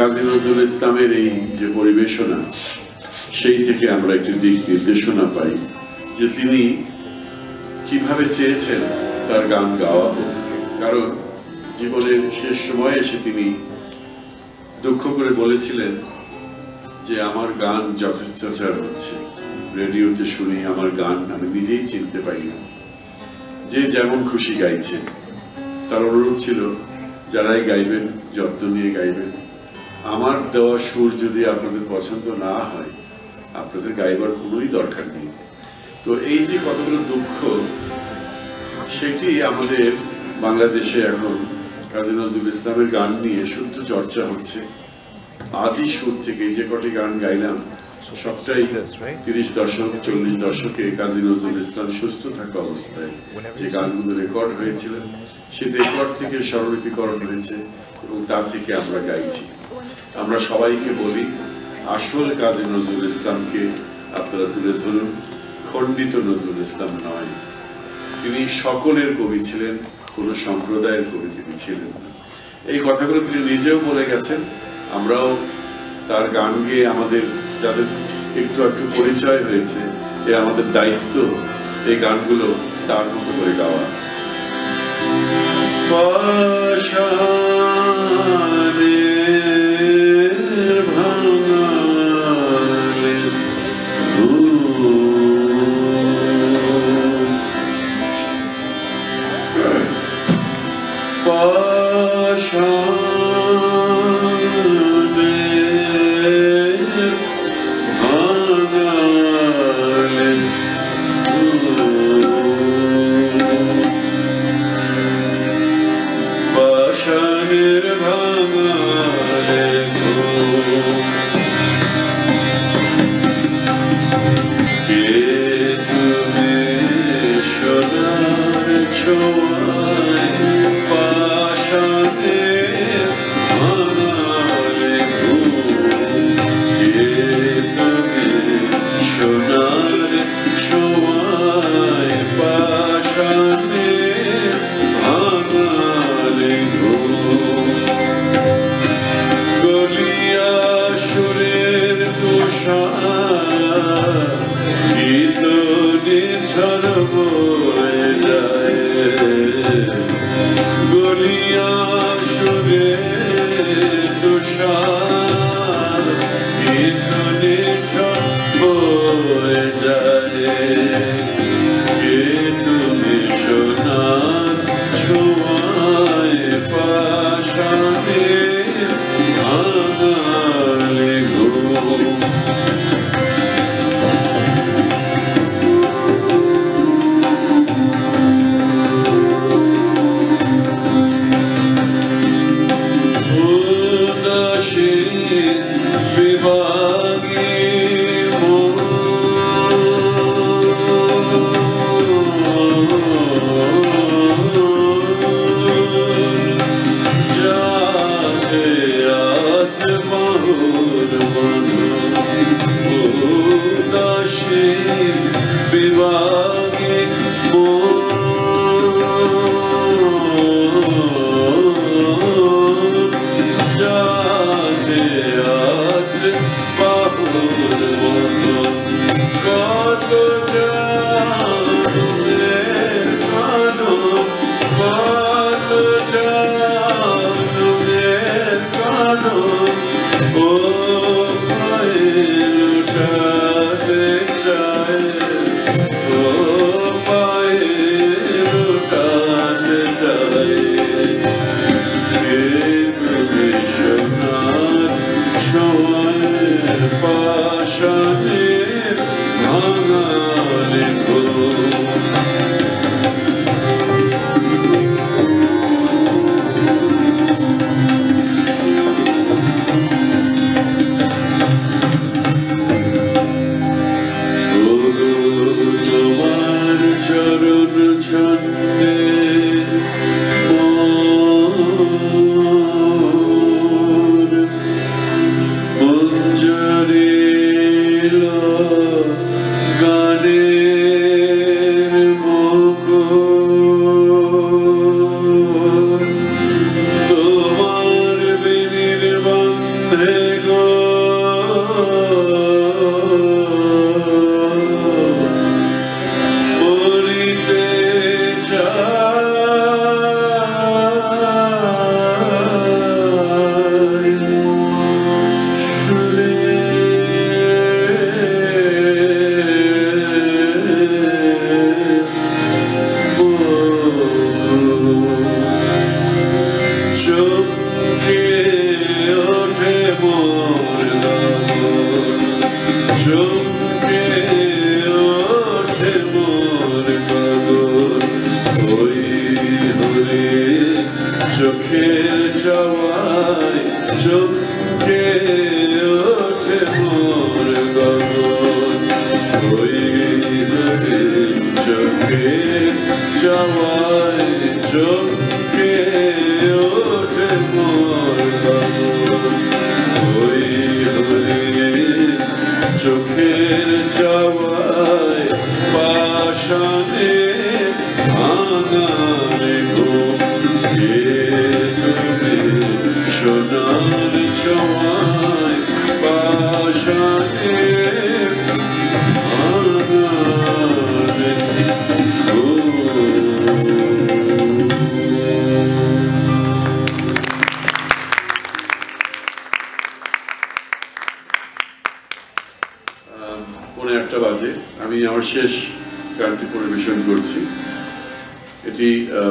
কাজী নজরুল ইসলামের এই যে পরিবেশনা, সেই থেকে আমরা একটি দিক নির্দেশনা পাই যে তিনি কীভাবে চেয়েছেন তার গান গাওয়া হোক। কারণ জীবনের শেষ সময়ে এসে তিনি দুঃখ করে বলেছিলেন যে আমার গান যথেচ্ছাচার হচ্ছে। রেডিওতে শুনি আমার গান আমি নিজেই চিনতে পাই না। যে যেমন খুশি গাইছে, তার অনুরোধ ছিল, যারাই গাইবেন, যত্ন নিয়ে গাইবেন। দেওয়া সুর যদি আপনাদের পছন্দ না হয়, আপনাদের গাইবার কোনোই দরকার নেই। তো এই যে কতগুলো দুঃখ, সেটি আমাদের বাংলাদেশে এখন কাজী নজরুল ইসলামের গান নিয়ে শুদ্ধ চর্চা হচ্ছে। আদি সুর থেকে যে কটি গান গাইলাম, সবটাই তিরিশ দশক, চল্লিশ দশকে কাজী নজরুল ইসলাম সুস্থ থাকা অবস্থায় যে গানগুলো রেকর্ড হয়েছিল, সে রেকর্ড থেকে স্বরলিপিকরণ হয়েছে এবং তা থেকে আমরা গাইছি। আমরা সবাইকে বলি, আসল কাজী নজরুল ইসলামকে আপনারা তুলে ধরুন। খণ্ডিত নজরুল ইসলাম নয়। তিনি সকলের কবি ছিলেন, কোনো সম্প্রদায়ের কবি তিনি ছিলেন না। এই কথাগুলো তিনি নিজেও বলে গেছেন। আমরাও তার গান গেয়ে আমাদের যাদের একটু একটু পরিচয় হয়েছে, এ আমাদের দায়িত্ব এই গানগুলো তার মতো করে গাওয়া। Passion.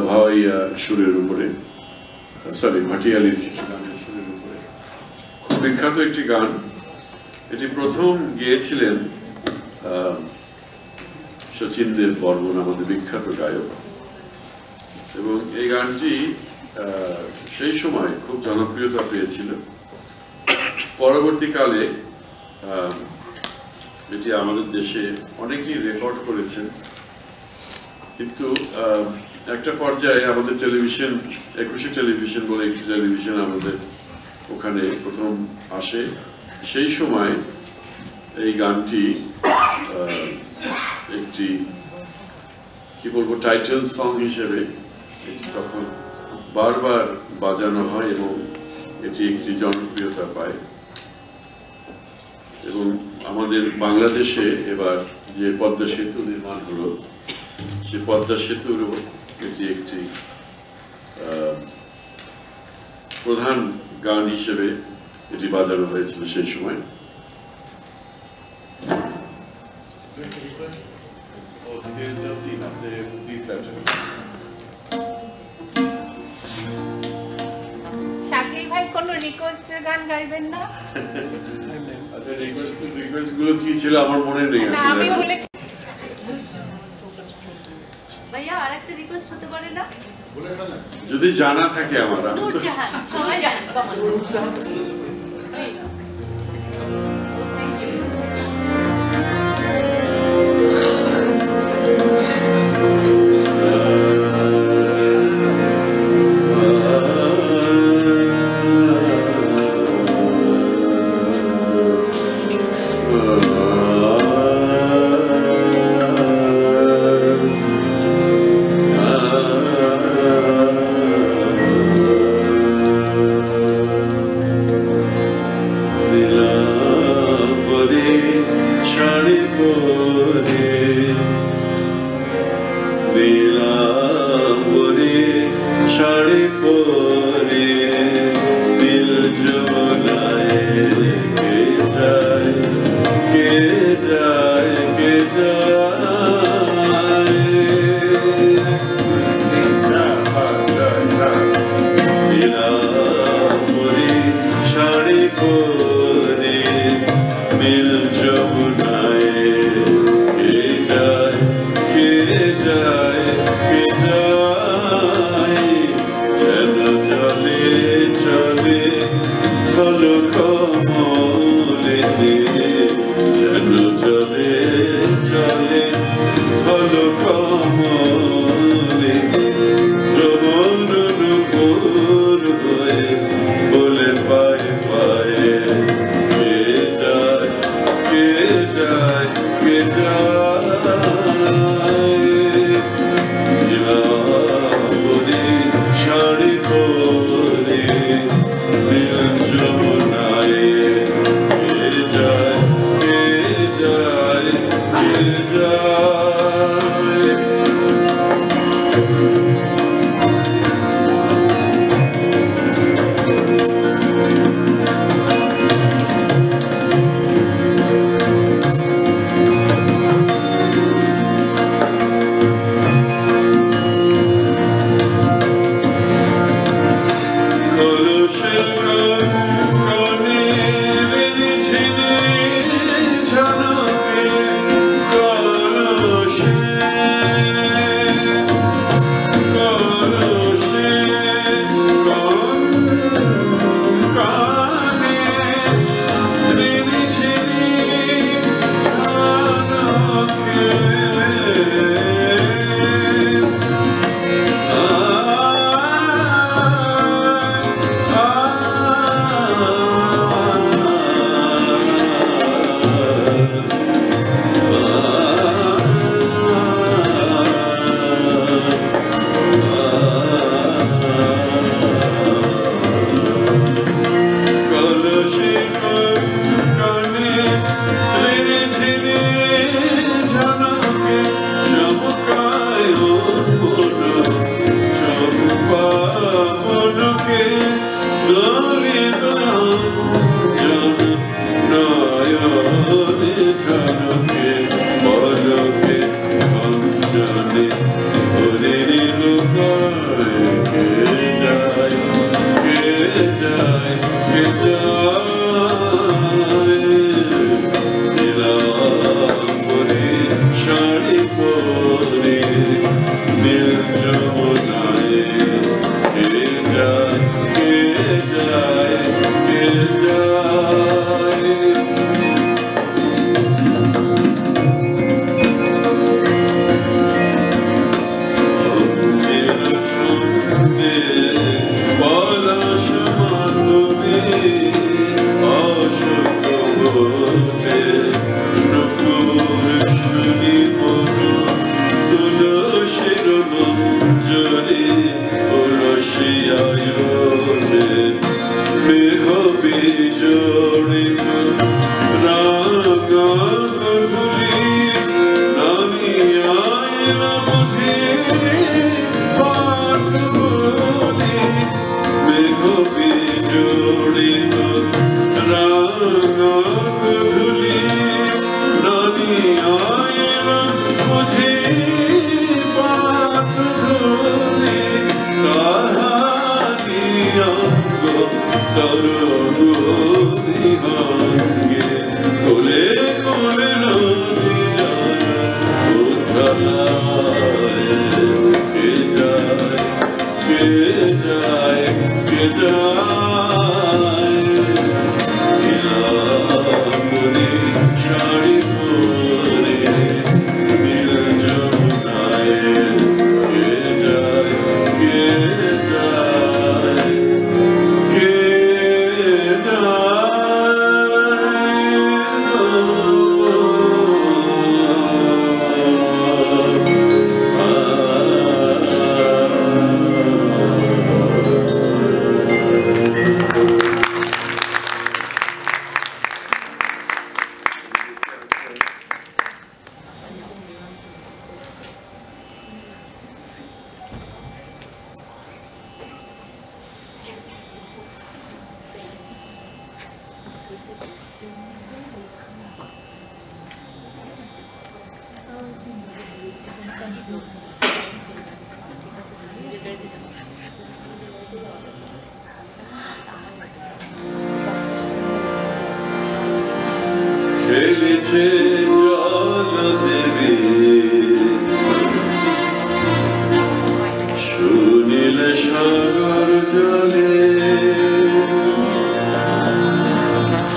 ভাওয়াইয়া সুরের উপরে। সরি ভাটিয়ালির খুব বিখ্যাত একটি গান। এটি প্রথম গেয়েছিলেন শচীন দেব বর্মন, আমাদের বিখ্যাত গায়ক। এবং এই গানটি সেই সময় খুব জনপ্রিয়তা পেয়েছিল। পরবর্তীকালে এটি আমাদের দেশে অনেকেই রেকর্ড করেছেন। কিন্তু একটা পর্যায়ে আমাদের টেলিভিশন, একুশে টেলিভিশন বলে একটি টেলিভিশন আমাদের ওখানে প্রথম আসে। সেই সময় এই গানটি একটি, কি বলব টাইটেল সং হিসেবে এটি তখন বারবার বাজানো হয় এবং এটি একটি জনপ্রিয়তা পায়। এবং আমাদের বাংলাদেশে এবার যে পদ্মা সেতু নির্মাণ হলো, সে পদ্মা সেতুরও এটি একটি প্রধান গান হিসেবে এটি বাজানো হয়েছিল সেই সময়। শাকিল ভাই কোনো রিকোয়েস্টের গান গাইবেন না? আচ্ছা রিকোয়েস্টগুলো কি ছিল আমার মনে নেই আসলে আমি বলেছি ভাইয়া আরেকটা রিকোয়েস্ট হতে পারে না বলে ফেলেন যদি জানা থাকে আমার আমি তো সবাই জানেন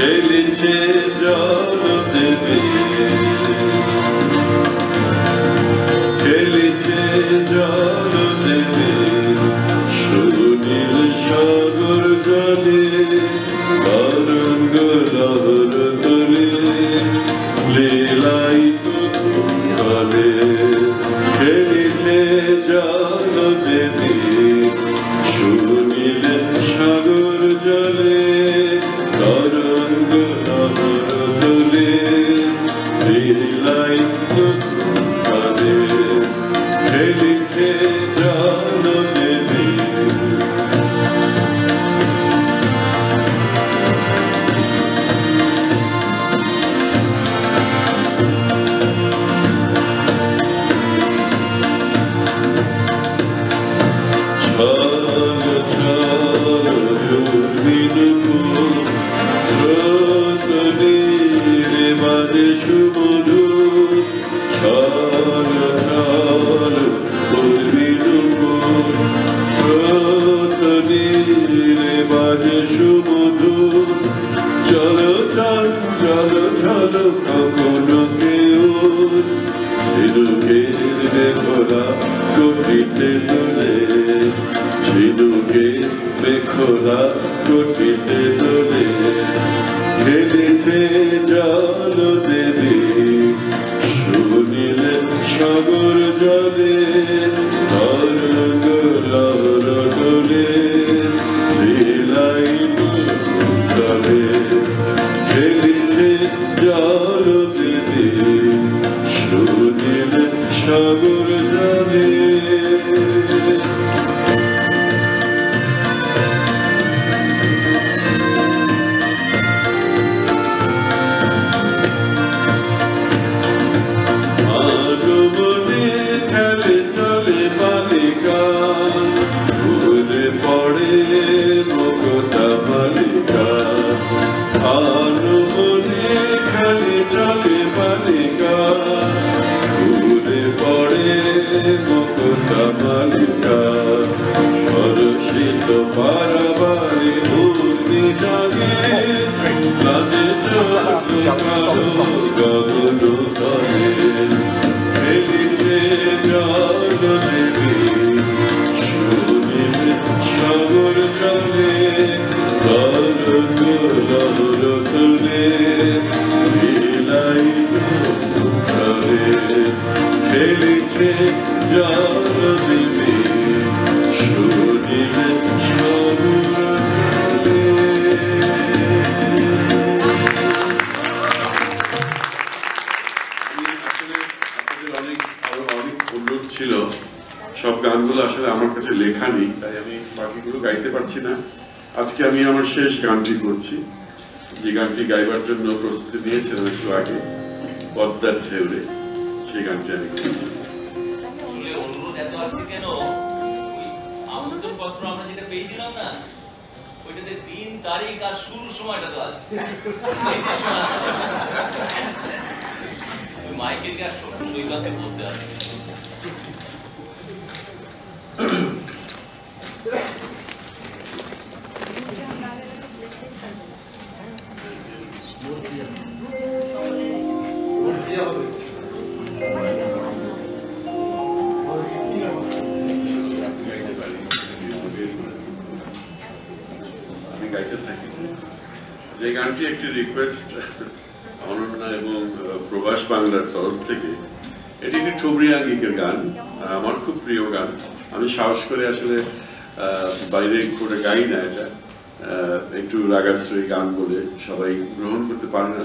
খেলেছে জল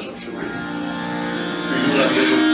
করতে পারে না সবসময়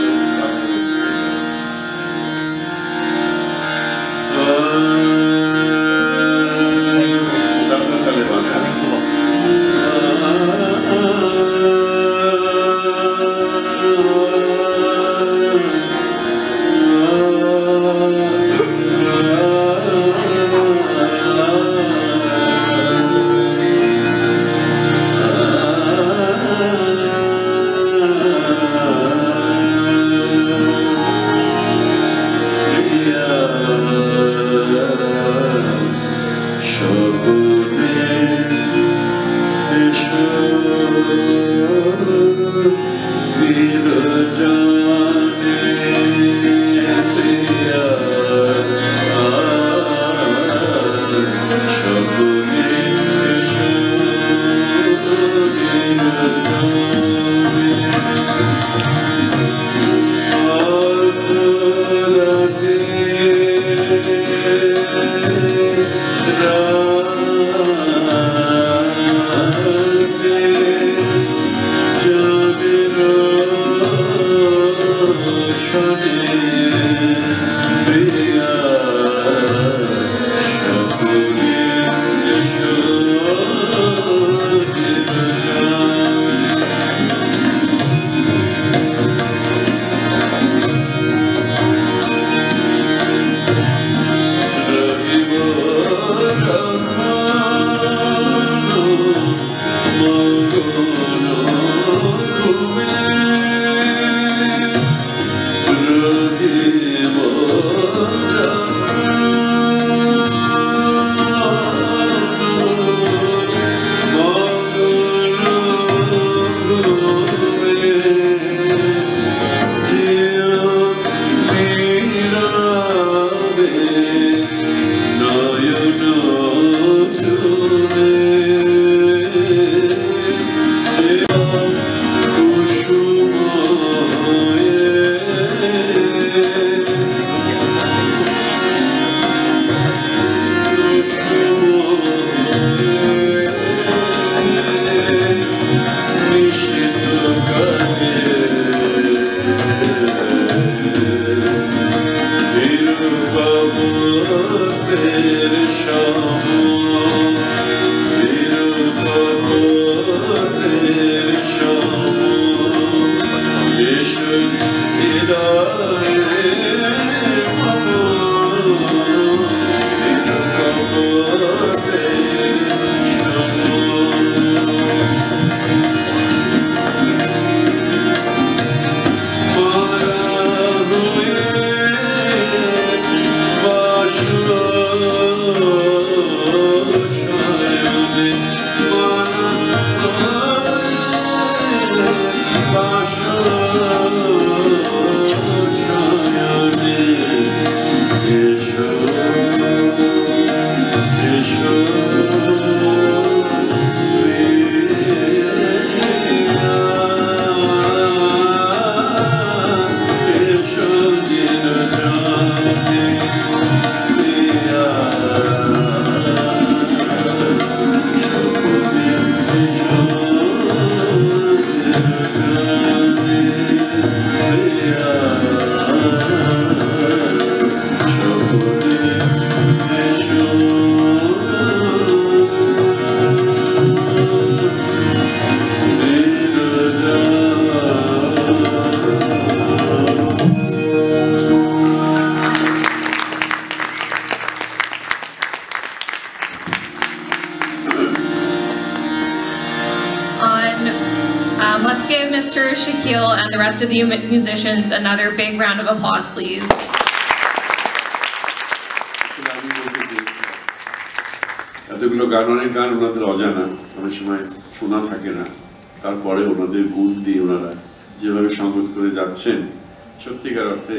musicians another big round of applause, please. এতগুলো গান অনেক গান ওনাদের অজানা অনেক সময় শোনা থাকে না তারপরে ওনাদের গুণ দিয়ে ওনারা যেভাবে সঙ্গত করে যাচ্ছেন সত্যিকার অর্থে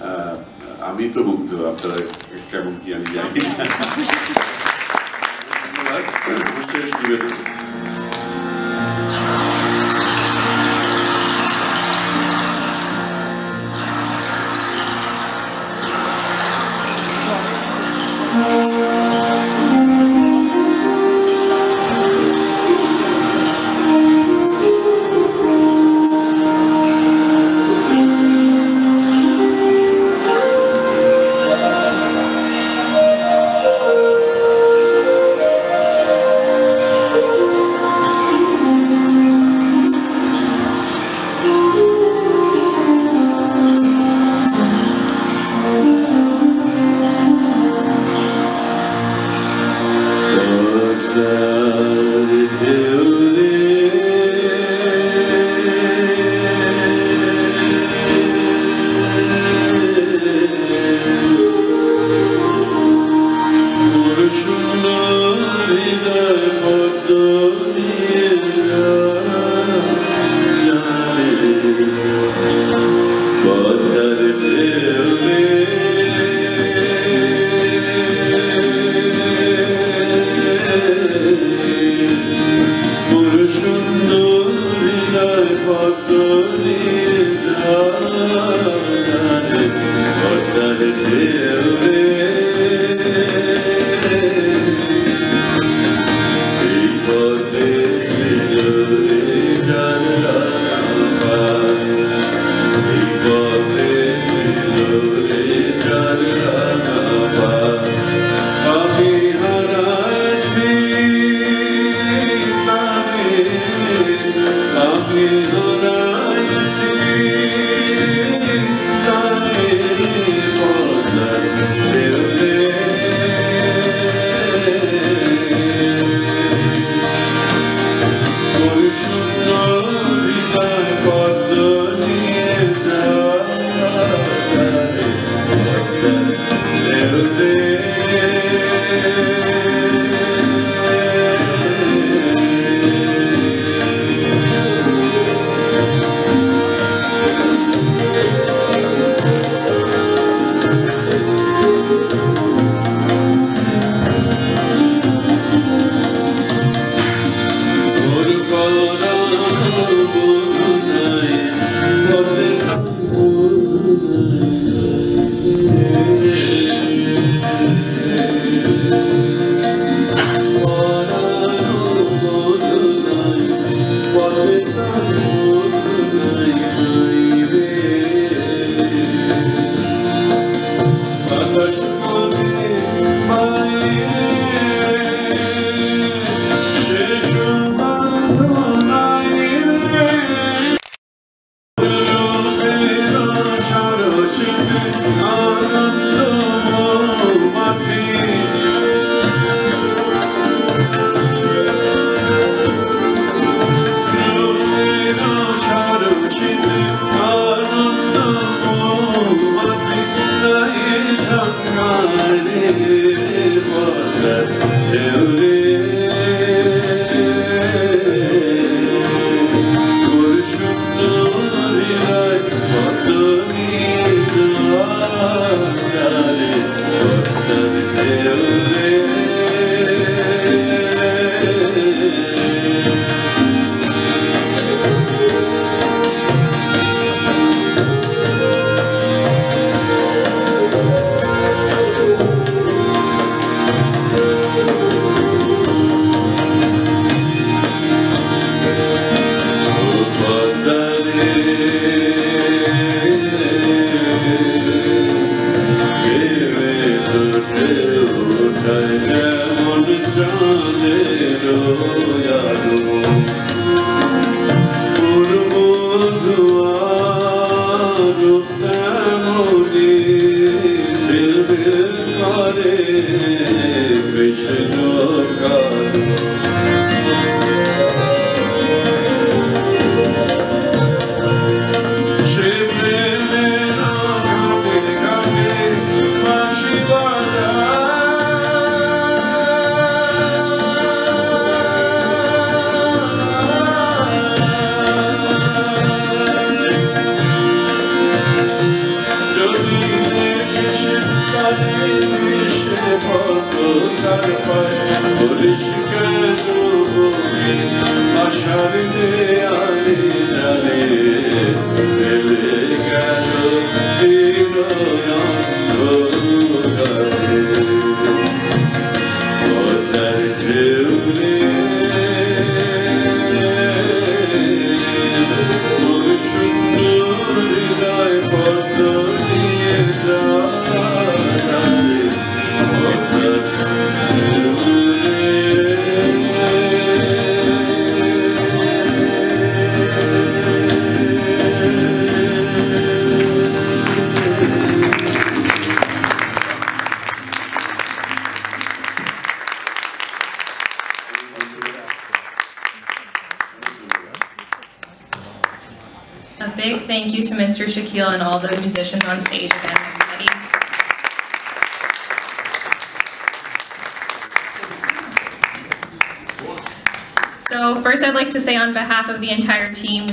আহ, আমি তো মুগ্ধ আপনারা কেমন কি আমি জানি। শেষ নিবেদন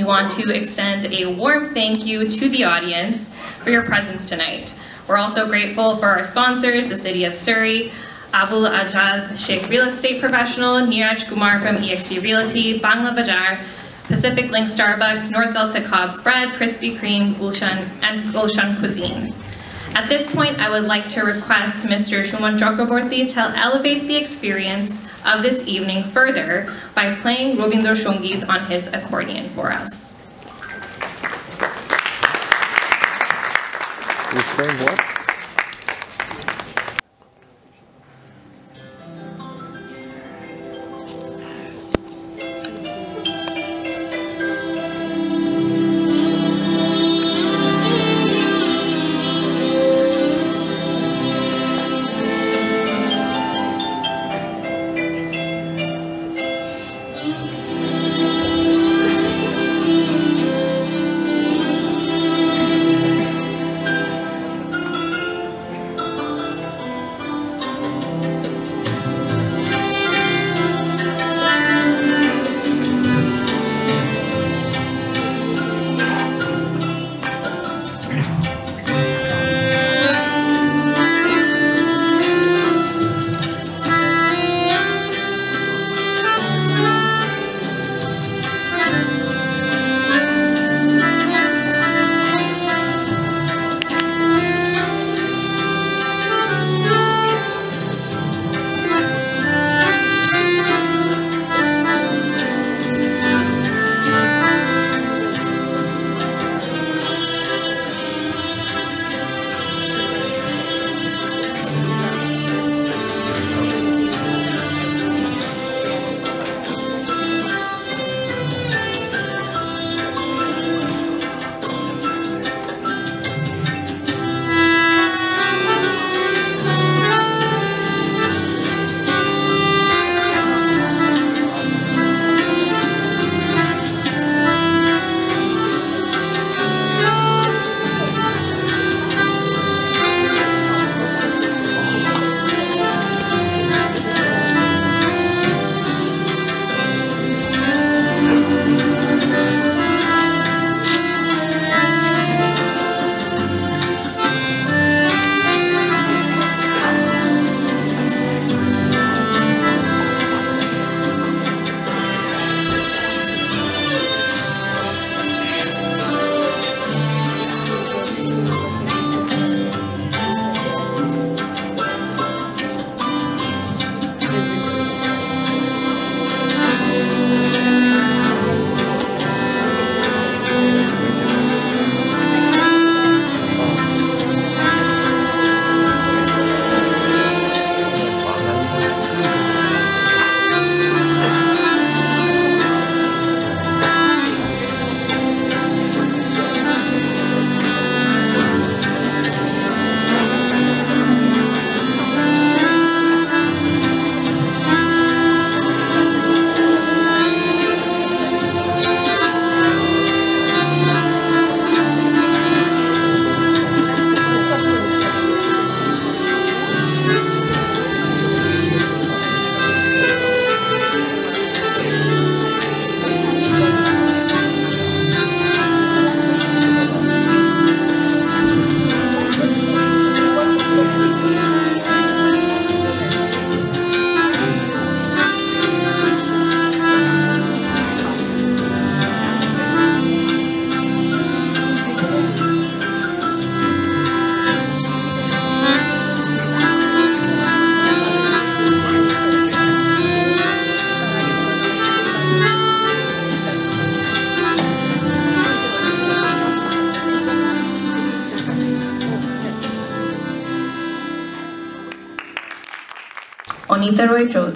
want to extend a warm thank you to the audience for your presence tonight. We're also grateful for our sponsors, the City of Surrey, Abul Ajad Sheikh Real Estate Professional, Niraj Kumar from eXp Realty, Bangla Bajar, Pacific Link Starbucks, North Delta Cobb's Bread, Krispy Kreme, Gulshan, and Gulshan Cuisine. At this point, I would like to request Mr. Shuman Chakraborty to elevate the experience of this evening further by playing Robindra Shongit on his accordion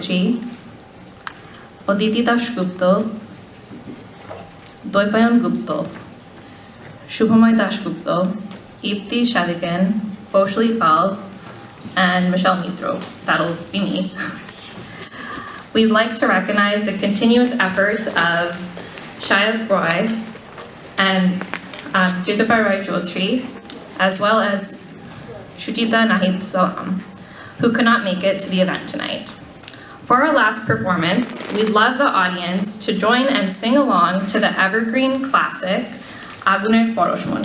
Chowdhury Aditi Dasgupta Dwaipayan Gupta Shubhamoy Dasgupta ইপ্তি Shadigan, Boshli Pal, and Michelle Mitro. That'll be me. We'd like to recognize the continuous efforts of Shaya Roy and um, Sridhar Roy Chaudhary, as well as Shujita Nahid Salam, who could not make it to the event tonight. For our last performance, we'd love the audience to join and sing along to the evergreen classic Aguner Poroshmoni.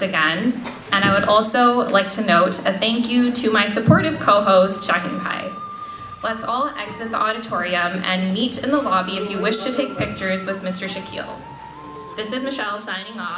Once again. And I would also like to note a thank you to my supportive co-host, Shahin Pai. Let's all exit the auditorium and meet in the lobby if you wish to take pictures with Mr. Shakil. This is Michelle signing off.